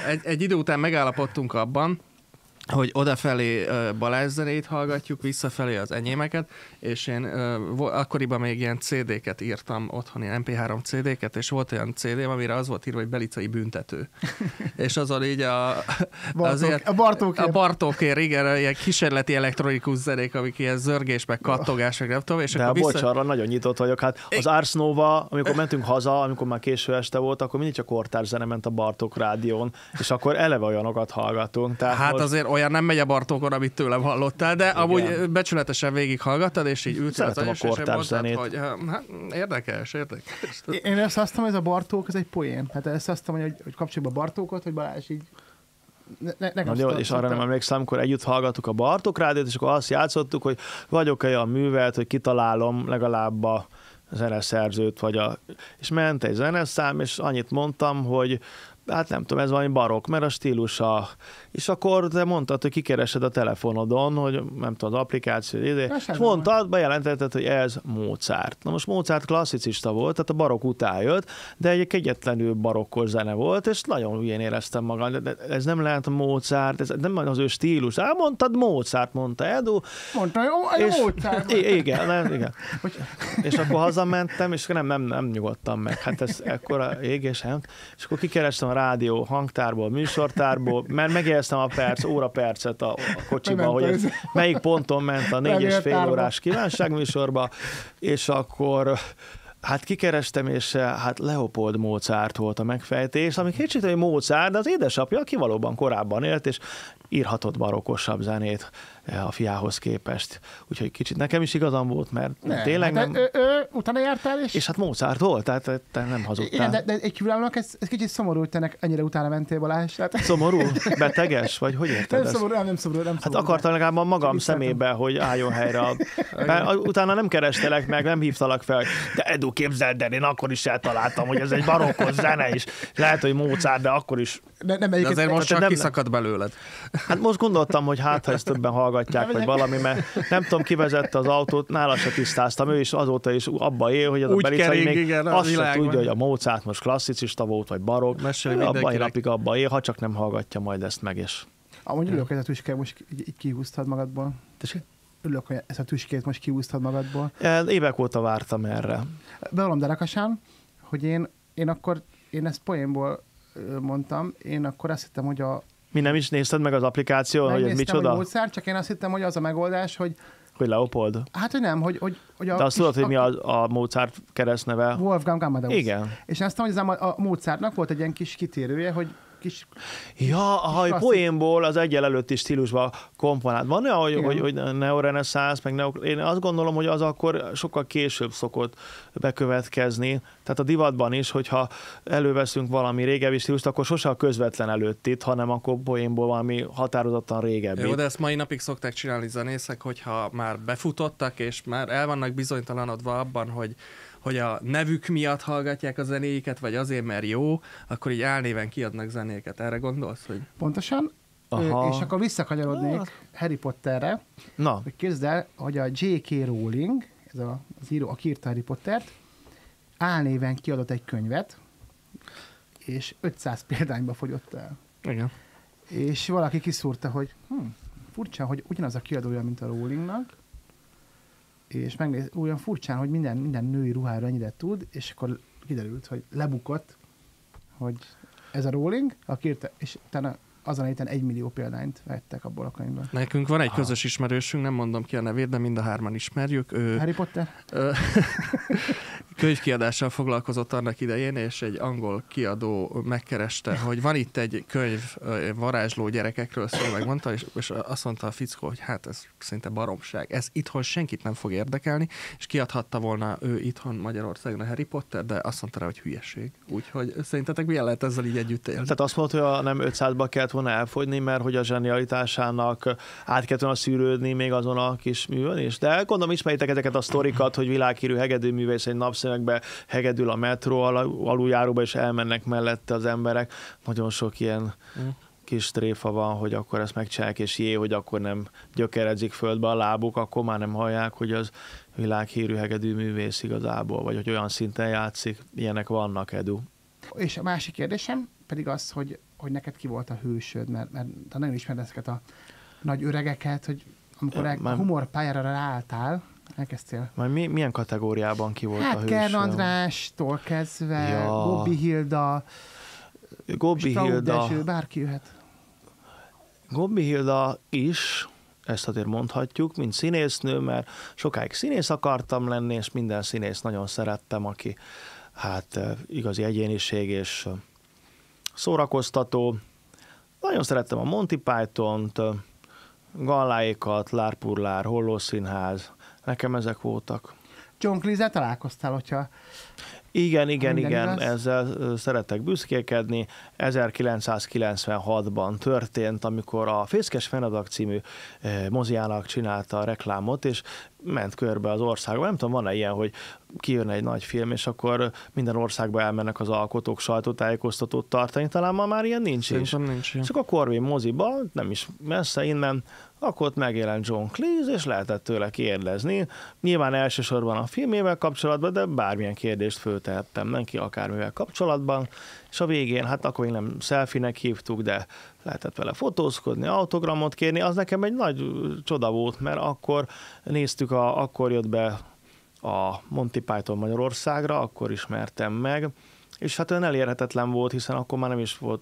egy, egy idő után megállapodtunk abban, hogy odafelé Balázs zenét hallgatjuk, visszafelé az enyémeket, és én akkoriban még ilyen CD-ket írtam otthon, ilyen MP3 CD-ket, és volt olyan CD, amire az volt írva, hogy belicai büntető. és azon így a... Bartók, azért, a Bartókér. A Bartókér, igen, ilyen kísérleti elektronikus zenék, amik ilyen zörgés, meg kattogás, meg nem tudom. És De akkor vissza... arra nagyon nyitott vagyok. Hát az Ars Nova, amikor mentünk haza, amikor már késő este volt, akkor mindig csak kortárs zene ment a Bartók rádión, és akkor eleve olyanokat hallgatunk. Tehát hát most... azért olyan nem megy a Bartókon, amit tőlem hallottál, de Igen. amúgy becsületesen végighallgattad, és így ültél az a kortárs zenét. Hogy, hát, érdekes, érdekes. Én ezt azt hogy ez a Bartók, ez egy poén. Hát ezt azt hogy, hogy kapcsoljuk a Bartókot, hogy Balázs így ne, ne, jó, és arra nem emlékszem, amikor együtt hallgattuk a Bartók rádiót, és akkor azt játszottuk, hogy vagyok olyan művelt, hogy kitalálom legalább a zeneszerzőt, vagy a, és ment egy zeneszám, és annyit mondtam, hogy hát nem tudom, ez valami barok, mert a stílusa és akkor te mondtad, hogy kikeresed a telefonodon, hogy nem tudom, az applikáció, ide, és mondtad, bejelentetted, hogy ez Mozart. Na most Mozart klasszicista volt, tehát a barok után jött, de egy kegyetlenül barokkos zene volt, és nagyon ilyen éreztem magam, de ez nem lehet Mozart, ez nem az ő stílus. Elmondtad Mozart, mondta Edu. Mondta, jó, és, Mozart. Igen, nem, igen. és akkor hazamentem, és nem, nem, nem nyugodtam meg. Hát ez ekkora égés, és akkor kikerestem a rádió hangtárból, műsortárból, mert meg megnéztem a perc, óra percet a, a kocsiba, hogy ez, melyik ponton ment a négy és fél órás kívánságműsorba, és akkor Hát kikerestem, és hát Leopold Mozart volt a megfejtés, ami kicsit, hogy Mozart, de az édesapja, aki valóban korábban élt, és írhatott barokkosabb zenét a fiához képest. Úgyhogy kicsit nekem is igazam volt, mert ne, tényleg hát nem... Ő, ő, utána jártál is? És hát Mozart volt, tehát te nem hazudtál. Igen, de, de egy kívülállónak ez, ez kicsit szomorú, hogy te ennyire utána mentél Balázs. Tehát... Szomorú? Beteges? Vagy hogy érted Nem szomorú, nem, nem szomorú. Nem hát szomorú, hát akartam legalább a magam szemébe, hogy álljon helyre. Mert utána nem kerestelek meg, nem hívtalak fel, de Edu, képzeld, de én akkor is eltaláltam, hogy ez egy barokkos zene is. Lehet, hogy Mozart, de akkor is de, nem, de azért most csak nem, kiszakadt belőled. Hát most gondoltam, hogy hát, ha ezt többen hallgatják, vagy valami, mert nem tudom, ki vezette az autót, nála se tisztáztam, ő is azóta is abba él, hogy ez Úgy a Belicai még igen, azt se tudja, hogy a Mozart most klasszicista volt, vagy barok, abban napig abba él, ha csak nem hallgatja majd ezt meg, és... Amúgy örülök, hogy a tüske most így, így kihúztad magadból. Tessék? Örülök, hogy ezt a tüskét most kihúztad magadból. Évek óta vártam erre. Bevallom derekasan, hogy én, én akkor, én ezt poénból mondtam, én akkor azt hittem, hogy a... Mi nem is nézted meg az applikáció, hogy ez micsoda? Hogy módszer, csak én azt hittem, hogy az a megoldás, hogy Hogy Leopold? Hát, hogy nem, hogy, hogy, hogy a... De azt tudod, hogy mi a, a Mozart keresztneve? Wolfgang Amadeus. Igen. És azt mondom, hogy a, a Mozartnak volt egy ilyen kis kitérője, hogy kis... Ja, a klasszik. poénból az egyel előtti stílusban komponált. Van olyan, hogy, Igen. hogy, hogy neoreneszánsz, meg neo, én azt gondolom, hogy az akkor sokkal később szokott bekövetkezni. Tehát a divatban is, hogyha előveszünk valami régebbi stílust, akkor sose a közvetlen előttit, hanem akkor poénból valami határozottan régebbi. Jó, de ezt mai napig szokták csinálni zenészek, hogyha már befutottak, és már el vannak bizonytalanodva abban, hogy hogy a nevük miatt hallgatják a zenéiket, vagy azért, mert jó, akkor így álnéven kiadnak zenéket. Erre gondolsz, hogy Pontosan. Aha. És akkor visszakanyarodnék Hát. Harry Potterre, Na, hogy képzeld el, hogy a J.K. Rowling, ez a, az író, aki írta Harry Pottert, álnéven kiadott egy könyvet, és 500 példányba fogyott el. igen. És valaki kiszúrta, hogy hm, furcsa, hogy ugyanaz a kiadója, mint a Rowlingnak, és megnéz, olyan furcsán, hogy minden, minden női ruhára ennyire tud, és akkor kiderült, hogy lebukott, hogy ez a Rowling, aki írta, és utána azon a héten egy millió példányt vettek abból a könyvből. Nekünk van egy közös ismerősünk, nem mondom ki a nevét, de mind a hárman ismerjük. Ő Harry Potter? ö, könyvkiadással foglalkozott annak idején, és egy angol kiadó megkereste, hogy van itt egy könyv varázsló gyerekekről szól, megmondta, és, és azt mondta a fickó, hogy hát ez szinte baromság. Ez itthon senkit nem fog érdekelni, és kiadhatta volna ő itthon Magyarországon a Harry Potter, de azt mondta rá, hogy hülyeség. Úgyhogy szerintetek milyen lehet ezzel így együtt élni? tehát azt mondod, hogy a nem 500-ba kellett volna elfogyni, mert hogy a zsenialitásának át kellett volna szűrődni még azon a kis művön is. De gondolom ismeritek ezeket a sztorikat, hogy világhírű hegedűművész egy napszemekbe hegedül a metró al- aluljáróba, és elmennek mellette az emberek. Nagyon sok ilyen Mm. kis tréfa van, hogy akkor ezt megcsinálják, és jé, hogy akkor nem gyökeredzik földbe a lábuk, akkor már nem hallják, hogy az világhírű hegedű művész igazából, vagy hogy olyan szinten játszik. Ilyenek vannak, Edu. És a másik kérdésem pedig az, hogy, hogy neked ki volt a hősöd, mert, mert te nagyon ismered ezeket a nagy öregeket, hogy amikor el, már- a humor pályára ráálltál, elkezdtél. Majd mi, milyen kategóriában ki volt a Hát hős? Kern Andrástól kezdve, Ja. Bobby Hilda, Gobbi Hilda, Dezső, bárki jöhet. Gobbi Hilda is, ezt azért mondhatjuk, mint színésznő, mert sokáig színész akartam lenni, és minden színész nagyon szerettem, aki hát igazi egyéniség és szórakoztató. Nagyon szerettem a Monty Python-t, Galláékat, Lárpurlár, Hollószínház, nekem ezek voltak. John Cleese-el találkoztál, hogyha Igen, igen, minden igen, igaz? ezzel szeretek büszkélkedni. 1996-ban történt, amikor a Fészkes Fenadak című moziának csinálta a reklámot, és ment körbe az országban. Nem tudom, van-e ilyen, hogy kijön egy nagy film, és akkor minden országba elmennek az alkotók sajtótájékoztatót tartani. Talán ma már ilyen nincs is. Szerintem nincs ilyen. Csak a Corvin moziba, nem is messze innen, akkor ott megjelent John Cleese, és lehetett tőle kérdezni. Nyilván elsősorban a filmével kapcsolatban, de bármilyen kérdést föltehettem neki, akármivel kapcsolatban. És a végén, hát akkor még nem selfie-nek hívtuk, de lehetett vele fotózkodni, autogramot kérni. Az nekem egy nagy csoda volt, mert akkor néztük, a, akkor jött be a Monty Python Magyarországra, akkor ismertem meg, és hát olyan elérhetetlen volt, hiszen akkor már nem is volt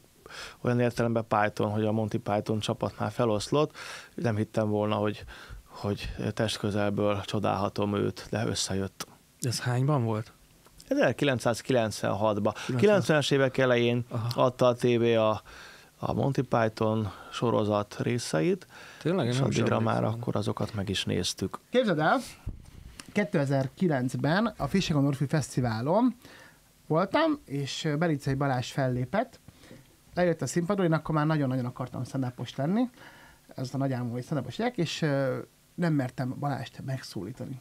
olyan értelemben Python, hogy a Monty Python csapat már feloszlott. Nem hittem volna, hogy, hogy testközelből csodálhatom őt, de összejött. Ez hányban volt? 1996-ban. 90-es évek elején Aha. adta a tévé a, a Monty Python sorozat részeit, Tényleg? Én és addigra már akkor azokat meg is néztük. Képzeld el, 2009-ben a Fishegon Orfi Fesztiválon voltam, és Belicei Balázs fellépett, lejött a színpadról, én akkor már nagyon-nagyon akartam szendápos lenni, ez a nagy álmom, hogy szendápos legyek, és nem mertem Balást megszólítani.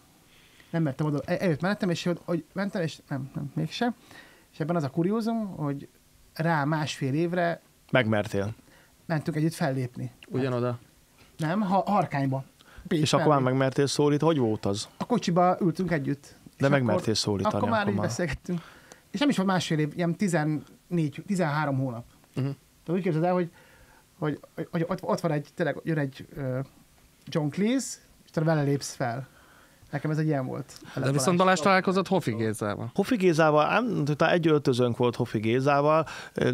Nem mertem oda, el- eljött mellettem, és hogy, hogy mentem, és nem, nem, mégsem. És ebben az a kuriózum, hogy rá másfél évre Megmertél. mentünk együtt fellépni. Ugyanoda. Nem, ha, Harkányba. Pécs És akkor már megmertél szólítani, hogy volt az? A kocsiba ültünk együtt. De akkor- megmertél szólítani. Akkor már így beszélgettünk. És nem is volt másfél év, ilyen 14, 13 hónap. Uh-huh. De úgy képzeld el, hogy, hogy, hogy ott, ott van egy, tényleg jön egy uh, John Cleese, és te vele lépsz fel. Nekem ez egy ilyen volt. De viszont Balázs találkozott Hofi Gézával. Hofi Gézával, ám, tehát egy öltözőnk volt Hofi Gézával,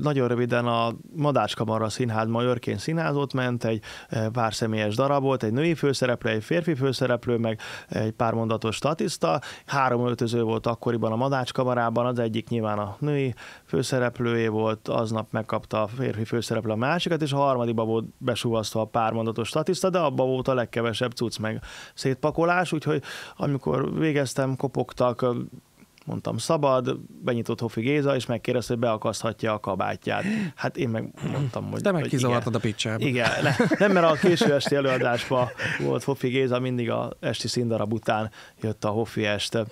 nagyon röviden a Madácskamara színházban őrként színházott ment, egy pár személyes darab volt, egy női főszereplő, egy férfi főszereplő, meg egy pár mondatos statiszta. Három öltöző volt akkoriban a Madácskamarában, az egyik nyilván a női főszereplője volt, aznap megkapta a férfi főszereplő a másikat, és a harmadikban volt besúvasztva a pár mondatos statiszta, de abban volt a legkevesebb cucc meg szétpakolás, úgyhogy amikor végeztem, kopogtak, mondtam szabad, benyitott Hofi Géza, és megkérdezte, hogy beakaszthatja a kabátját. Hát én meg mondtam, hogy... Te meg hogy kizavartad a picsába. Igen, ne, nem, mert a késő esti előadásban volt Hofi Géza, mindig a esti színdarab után jött a Hofi este.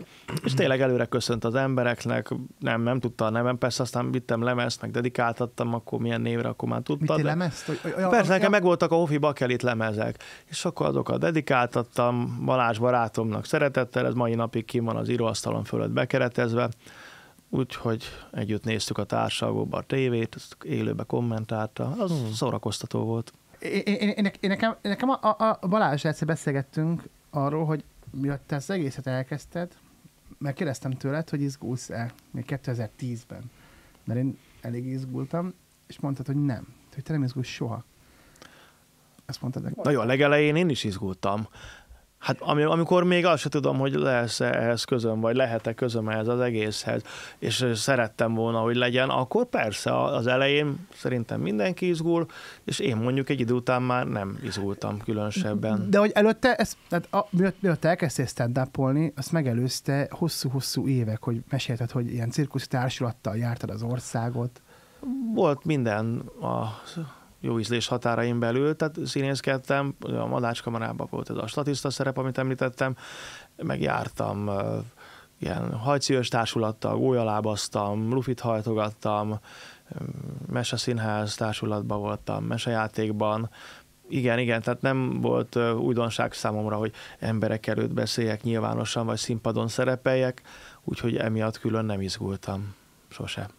És tényleg előre köszönt az embereknek, nem, nem tudta a nevem, persze aztán vittem lemezt, meg dedikáltattam, akkor milyen névre, akkor már tudta. Mit de... lemezt? Olyan- Persze, nekem megvoltak a Hofi Bakelit lemezek, és akkor azokat dedikáltattam Balázs barátomnak szeretettel, ez mai napig kim van az íróasztalon fölött bekeretezve, úgyhogy együtt néztük a társalgóba a tévét, élőbe kommentálta, az Hmm. szórakoztató volt. Én, én, én, én nekem, nekem a, a, a Balázs egyszer beszélgettünk arról, hogy miatt te ezt egészet elkezdted, mert kérdeztem tőled, hogy izgulsz-e még 2010-ben. Mert én elég izgultam, és mondtad, hogy nem. Hogy te nem izgulsz soha. Ezt mondtad nekem. Na jó, a legelején én is izgultam. Hát ami, amikor még azt se tudom, hogy lesz ehhez közöm, vagy lehet-e közöm ehhez az egészhez, és szerettem volna, hogy legyen, akkor persze az elején szerintem mindenki izgul, és én mondjuk egy idő után már nem izgultam különösebben. De hogy előtte, ezt, tehát a, miatt elkezdtél stand azt megelőzte hosszú-hosszú évek, hogy mesélted, hogy ilyen cirkuszi társulattal jártad az országot. Volt minden a jó ízlés határain belül, tehát színészkedtem, a Madácskamarában volt ez a statiszta szerep, amit említettem, megjártam ilyen hajcíős társulattal, gólyalábaztam, lufit hajtogattam, meseszínház társulatban voltam, mesejátékban, igen, igen, tehát nem volt újdonság számomra, hogy emberek előtt beszéljek nyilvánosan, vagy színpadon szerepeljek, úgyhogy emiatt külön nem izgultam sose.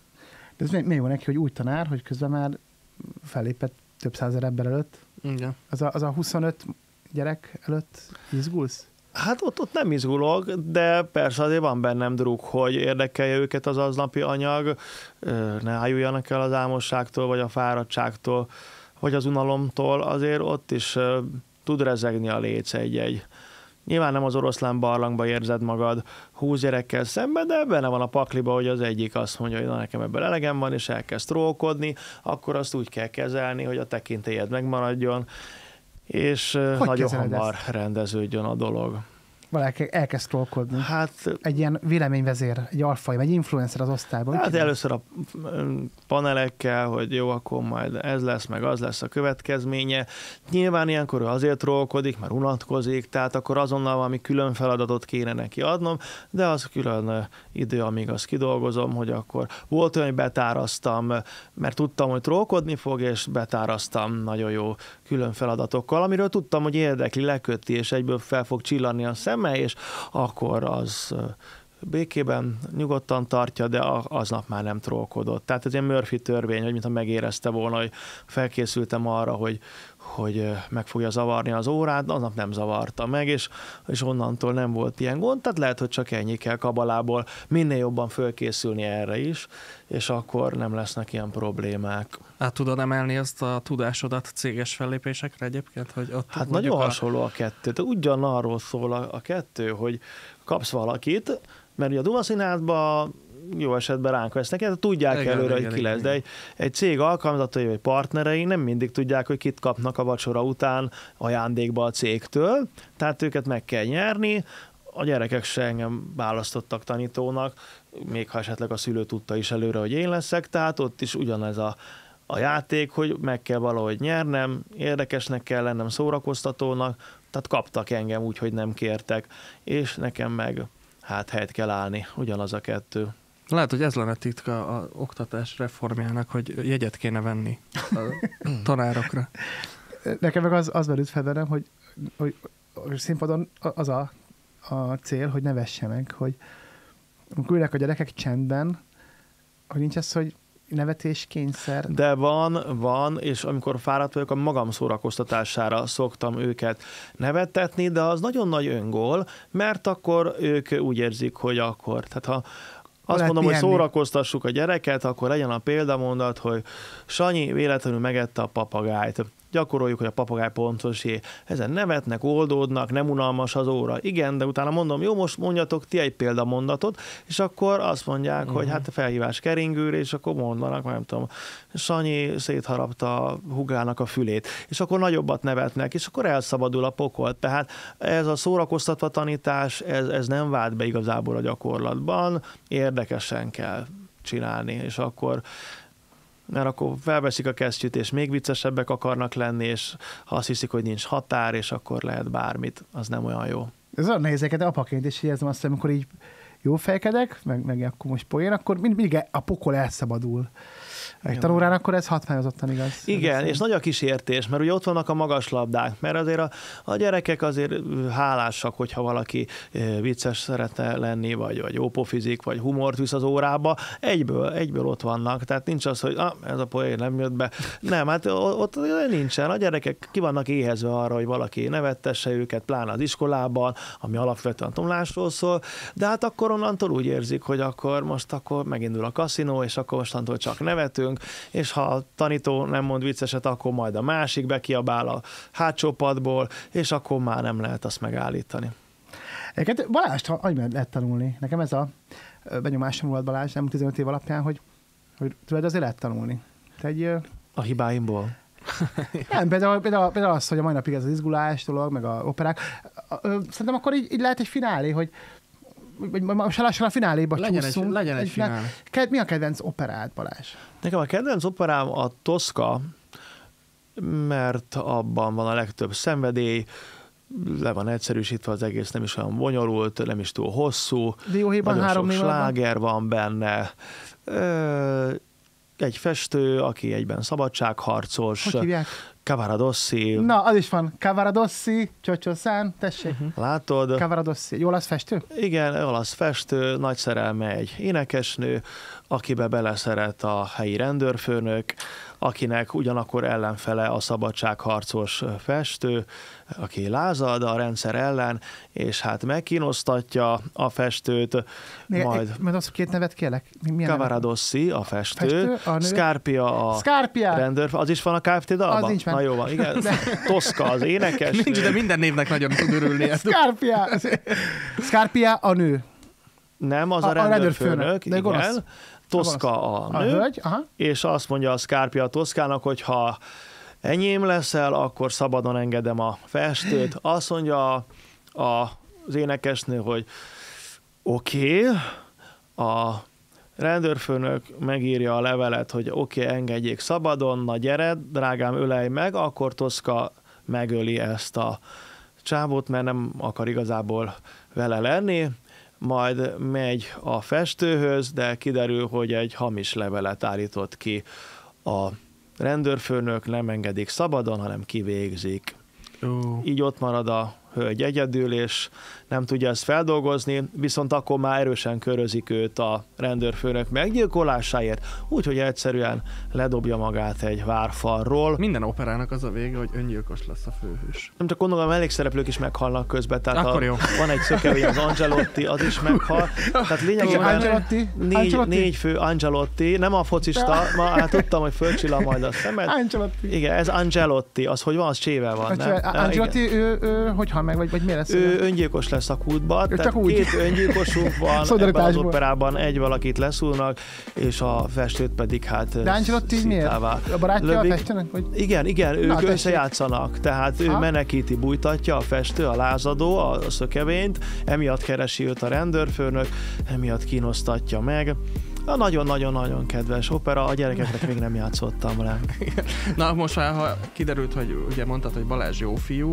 De ez mi- miért van neki, hogy úgy tanár, hogy közben már fellépett több százer ember előtt? Igen. Az a, az a 25 gyerek előtt izgulsz? Hát ott, ott nem izgulok, de persze azért van bennem druk, hogy érdekelje őket az aznapi anyag, ne ájuljanak el az álmosságtól, vagy a fáradtságtól, vagy az unalomtól, azért ott is tud rezegni a léc egy-egy. Nyilván nem az oroszlán barlangba érzed magad húsz gyerekkel szemben, de benne van a pakliba, hogy az egyik azt mondja, hogy na nekem ebből elegem van, és elkezd trókodni, akkor azt úgy kell kezelni, hogy a tekintélyed megmaradjon, és Hogy nagyon hamar rendeződjön a dolog. Valaki elkezd trollkodni. Hát Egy ilyen véleményvezér, egy alfaj, egy influencer az osztályban. Hát először a panelekkel, hogy jó, akkor majd ez lesz, meg az lesz a következménye. Nyilván ilyenkor ő azért trollkodik, mert unatkozik, tehát akkor azonnal valami külön feladatot kéne neki adnom, de az külön idő, amíg azt kidolgozom, hogy akkor volt olyan, hogy betáraztam, mert tudtam, hogy trollkodni fog, és betáraztam nagyon jó külön feladatokkal, amiről tudtam, hogy érdekli, leköti, és egyből fel fog csillanni a szeme, és akkor az békében nyugodtan tartja, de aznap már nem trollkodott. Tehát ez egy Murphy törvény, hogy mintha megérezte volna, hogy felkészültem arra, hogy, hogy meg fogja zavarni az órát, aznap nem zavarta meg, és, és onnantól nem volt ilyen gond, tehát lehet, hogy csak ennyi kell kabalából minél jobban fölkészülni erre is, és akkor nem lesznek ilyen problémák. Át tudod emelni azt a tudásodat céges fellépésekre egyébként? Hogy ott Hát nagyon a... hasonló a kettő. Tehát ugyanarról szól a, a kettő, hogy kapsz valakit, mert ugye a Duma Színházban jó esetben ránk vesznek, tehát tudják Igen, igen, előre, igen, hogy ki igen, lesz, de egy, egy cég alkalmazatai vagy partnerei nem mindig tudják, hogy kit kapnak a vacsora után ajándékba a cégtől, tehát őket meg kell nyerni, a gyerekek se engem választottak tanítónak, még ha esetleg a szülő tudta is előre, hogy én leszek, tehát ott is ugyanez a, a játék, hogy meg kell valahogy nyernem, érdekesnek kell lennem, szórakoztatónak, tehát kaptak engem úgy, hogy nem kértek, és nekem meg hát helyt kell állni, ugyanaz a kettő. Lehet, hogy ez lenne titka a oktatás reformjának, hogy jegyet kéne venni a tanárokra. Nekem meg az, az merült fel hogy, hogy, hogy színpadon az a, a cél, hogy ne vessenek, hogy amikor ülnek a gyerekek csendben, hogy nincs ez, hogy nevetéskényszer. De van, van, és amikor fáradt vagyok, a magam szórakoztatására szoktam őket nevettetni, de az nagyon nagy öngól, mert akkor ők úgy érzik, hogy akkor, tehát ha azt lehet mondom, hogy pihenni. szórakoztassuk a gyereket, akkor legyen a példamondat, hogy Sanyi véletlenül megette a papagájt. Gyakoroljuk, hogy a papagáj pontosé. Ezen nevetnek, oldódnak, nem unalmas az óra. Igen, de utána mondom, jó, most mondjatok ti egy példamondatot, és akkor azt mondják, uh-huh. hogy hát felhívás keringőre, és akkor mondanak, nem tudom, Sanyi szétharapta a hugának a fülét, és akkor nagyobbat nevetnek, és akkor elszabadul a pokol. Tehát ez a szórakoztatva tanítás, ez, ez nem vált be igazából a gyakorlatban, érdekesen kell csinálni, és akkor mert akkor felveszik a kesztyűt, és még viccesebbek akarnak lenni, és ha azt hiszik, hogy nincs határ, és akkor lehet bármit, az nem olyan jó. Ez olyan nehéz, de apaként is érzem azt, amikor így jó fejkedek, meg, meg akkor most poén, akkor mind- mindig a pokol elszabadul. Egy tanórán akkor ez hatványozottan igaz. Igen, Ez- és nagy a kísértés, mert ugye ott vannak a magas labdák, mert azért a, a gyerekek azért hálásak, hogyha valaki vicces szeretne lenni, vagy, vagy jópofizik, vagy humort visz az órába, egyből, egyből ott vannak, tehát nincs az, hogy ah, ez a poén nem jött be. Nem, hát ott nincsen. A gyerekek ki vannak éhezve arra, hogy valaki nevettesse őket, pláne az iskolában, ami alapvetően tanulásról szól, de hát akkor onnantól úgy érzik, hogy akkor most akkor megindul a kaszinó, és akkor mostantól csak nevetünk, és ha a tanító nem mond vicceset, akkor majd a másik bekiabál a hátsó padból, és akkor már nem lehet azt megállítani. Egyébként Balást annyiban lehet tanulni. Nekem ez a benyomásom volt Balázs, nem 15 év alapján, hogy, hogy tőled azért lehet tanulni. Te egy, A hibáimból. nem, például, például, például az, hogy a mai napig ez az izgulás dolog, meg a operák. Szerintem akkor így, így lehet egy finálé, hogy vagy most a fináléba Legyen egy, csúszunk. legyen egy finál. Ked- Mi a kedvenc operád, Balázs? Nekem a kedvenc operám a Tosca, mert abban van a legtöbb szenvedély, le van egyszerűsítve az egész, nem is olyan bonyolult, nem is túl hosszú, Dióhéjban nagyon három sok név van. sláger van benne, Ö, egy festő, aki egyben szabadságharcos, Hogy hívják? Cavaradossi, Na, az is van. Cavaradossi, Csocsorszán, tessék. Mhm. látod? Cavaradossi. Jól az festő? Igen, olasz festő, nagy szerelme egy énekesnő, akibe beleszeret a helyi rendőrfőnök, akinek ugyanakkor ellenfele a szabadságharcos festő, aki lázad a rendszer ellen, és hát megkínosztatja a festőt, Még, majd Majd az két nevet kérlek. Mi- Milyen? Cavaradossi, a festő, Festő, a nő? Scarpia a Scarpia! rendőr, az is van a KFT dalban? Az nincs. Na jó van, igen. Tosca az énekes. Nincs, de minden névnek nagyon tud örülni. Ezt. Scarpia! Scarpia a nő. Nem, az A- a, a rendőrfőnök, rendőrfőnök, de gonosz. Toszka a A nő, hölgy, aha. és azt mondja a Scarpia a Toszkának, hogy ha enyém leszel, akkor szabadon engedem a festőt. Azt mondja a, a, az énekesnő, hogy oké, okay, a rendőrfőnök megírja a levelet, hogy oké, okay, engedjék szabadon, na gyere, drágám, ölej meg, akkor Toszka megöli ezt a csávót, mert nem akar igazából vele lenni, majd megy a festőhöz, de kiderül, hogy egy hamis levelet állított ki a rendőrfőnök, nem engedik szabadon, hanem kivégzik. Ó. Így ott marad a hölgy egyedül, és nem tudja ezt feldolgozni, viszont akkor már erősen körözik őt a rendőrfőnök meggyilkolásáért, úgyhogy egyszerűen ledobja magát egy várfalról. Minden operának az a vége, hogy öngyilkos lesz a főhős. Nem csak gondolom, a mellékszereplők is meghalnak közben, tehát Akkor a, jó. van egy szökevény, az Angelotti, az is meghal. Tehát lényegében Angelotti? négy, Ancelotti? négy fő Angelotti, nem a focista, ma hát tudtam, hogy fölcsillan majd a szemed. Ancelotti. Igen, ez Angelotti, az hogy van, az csével van, nem? Ja, Ancelotti, ő, ő, hogy hal meg, vagy, vagy mi lesz? Ő öngyilkos lesz a kútban, Ő tehát csak úgy. két öngyilkosunk van ebben az operában, egy valakit leszúrnak, és a festőt pedig hát De Ancelotti miért? A barátja a lövik. festőnek? Vagy? Igen, igen, ők tessék. összejátszanak, tehát ő Ha? menekíti, bújtatja a festő, a lázadó, a szökevényt, emiatt keresi őt a rendőrfőnök, emiatt kínosztatja meg. A nagyon-nagyon-nagyon kedves opera, a gyerekeknek még nem játszottam le. Na most már, ha kiderült, hogy ugye mondtad, hogy Balázs jó fiú,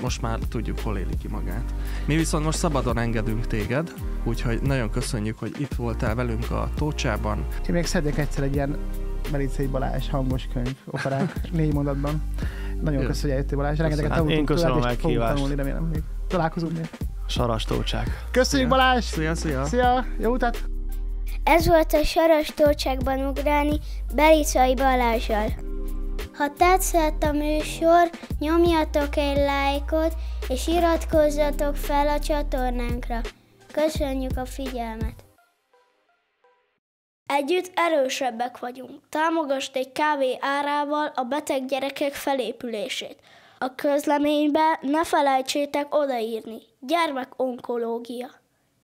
most már tudjuk, hol éli ki magát. Mi viszont most szabadon engedünk téged, úgyhogy nagyon köszönjük, hogy itt voltál velünk a Tócsában. Én még szedek egyszer egy ilyen Melicei Balázs hangos könyv, operák, négy mondatban. Nagyon Jó. köszönöm, hogy eljöttél Balázs. Rengeteget tanultunk Én köszönöm tőled, a meghívást. tanulni, remélem. Még találkozunk még. Sarastócsák. Köszönjük Szia. Balázs! Szia, szia! Szia! Jó utat! Ez volt a Saras Tócsákban ugrálni Belicai Balázsjal. Ha tetszett a műsor, nyomjatok egy lájkot, és iratkozzatok fel a csatornánkra. Köszönjük a figyelmet! Együtt erősebbek vagyunk. Támogasd egy kávé árával a beteg gyerekek felépülését. A közleménybe ne felejtsétek odaírni. Gyermekonkológia.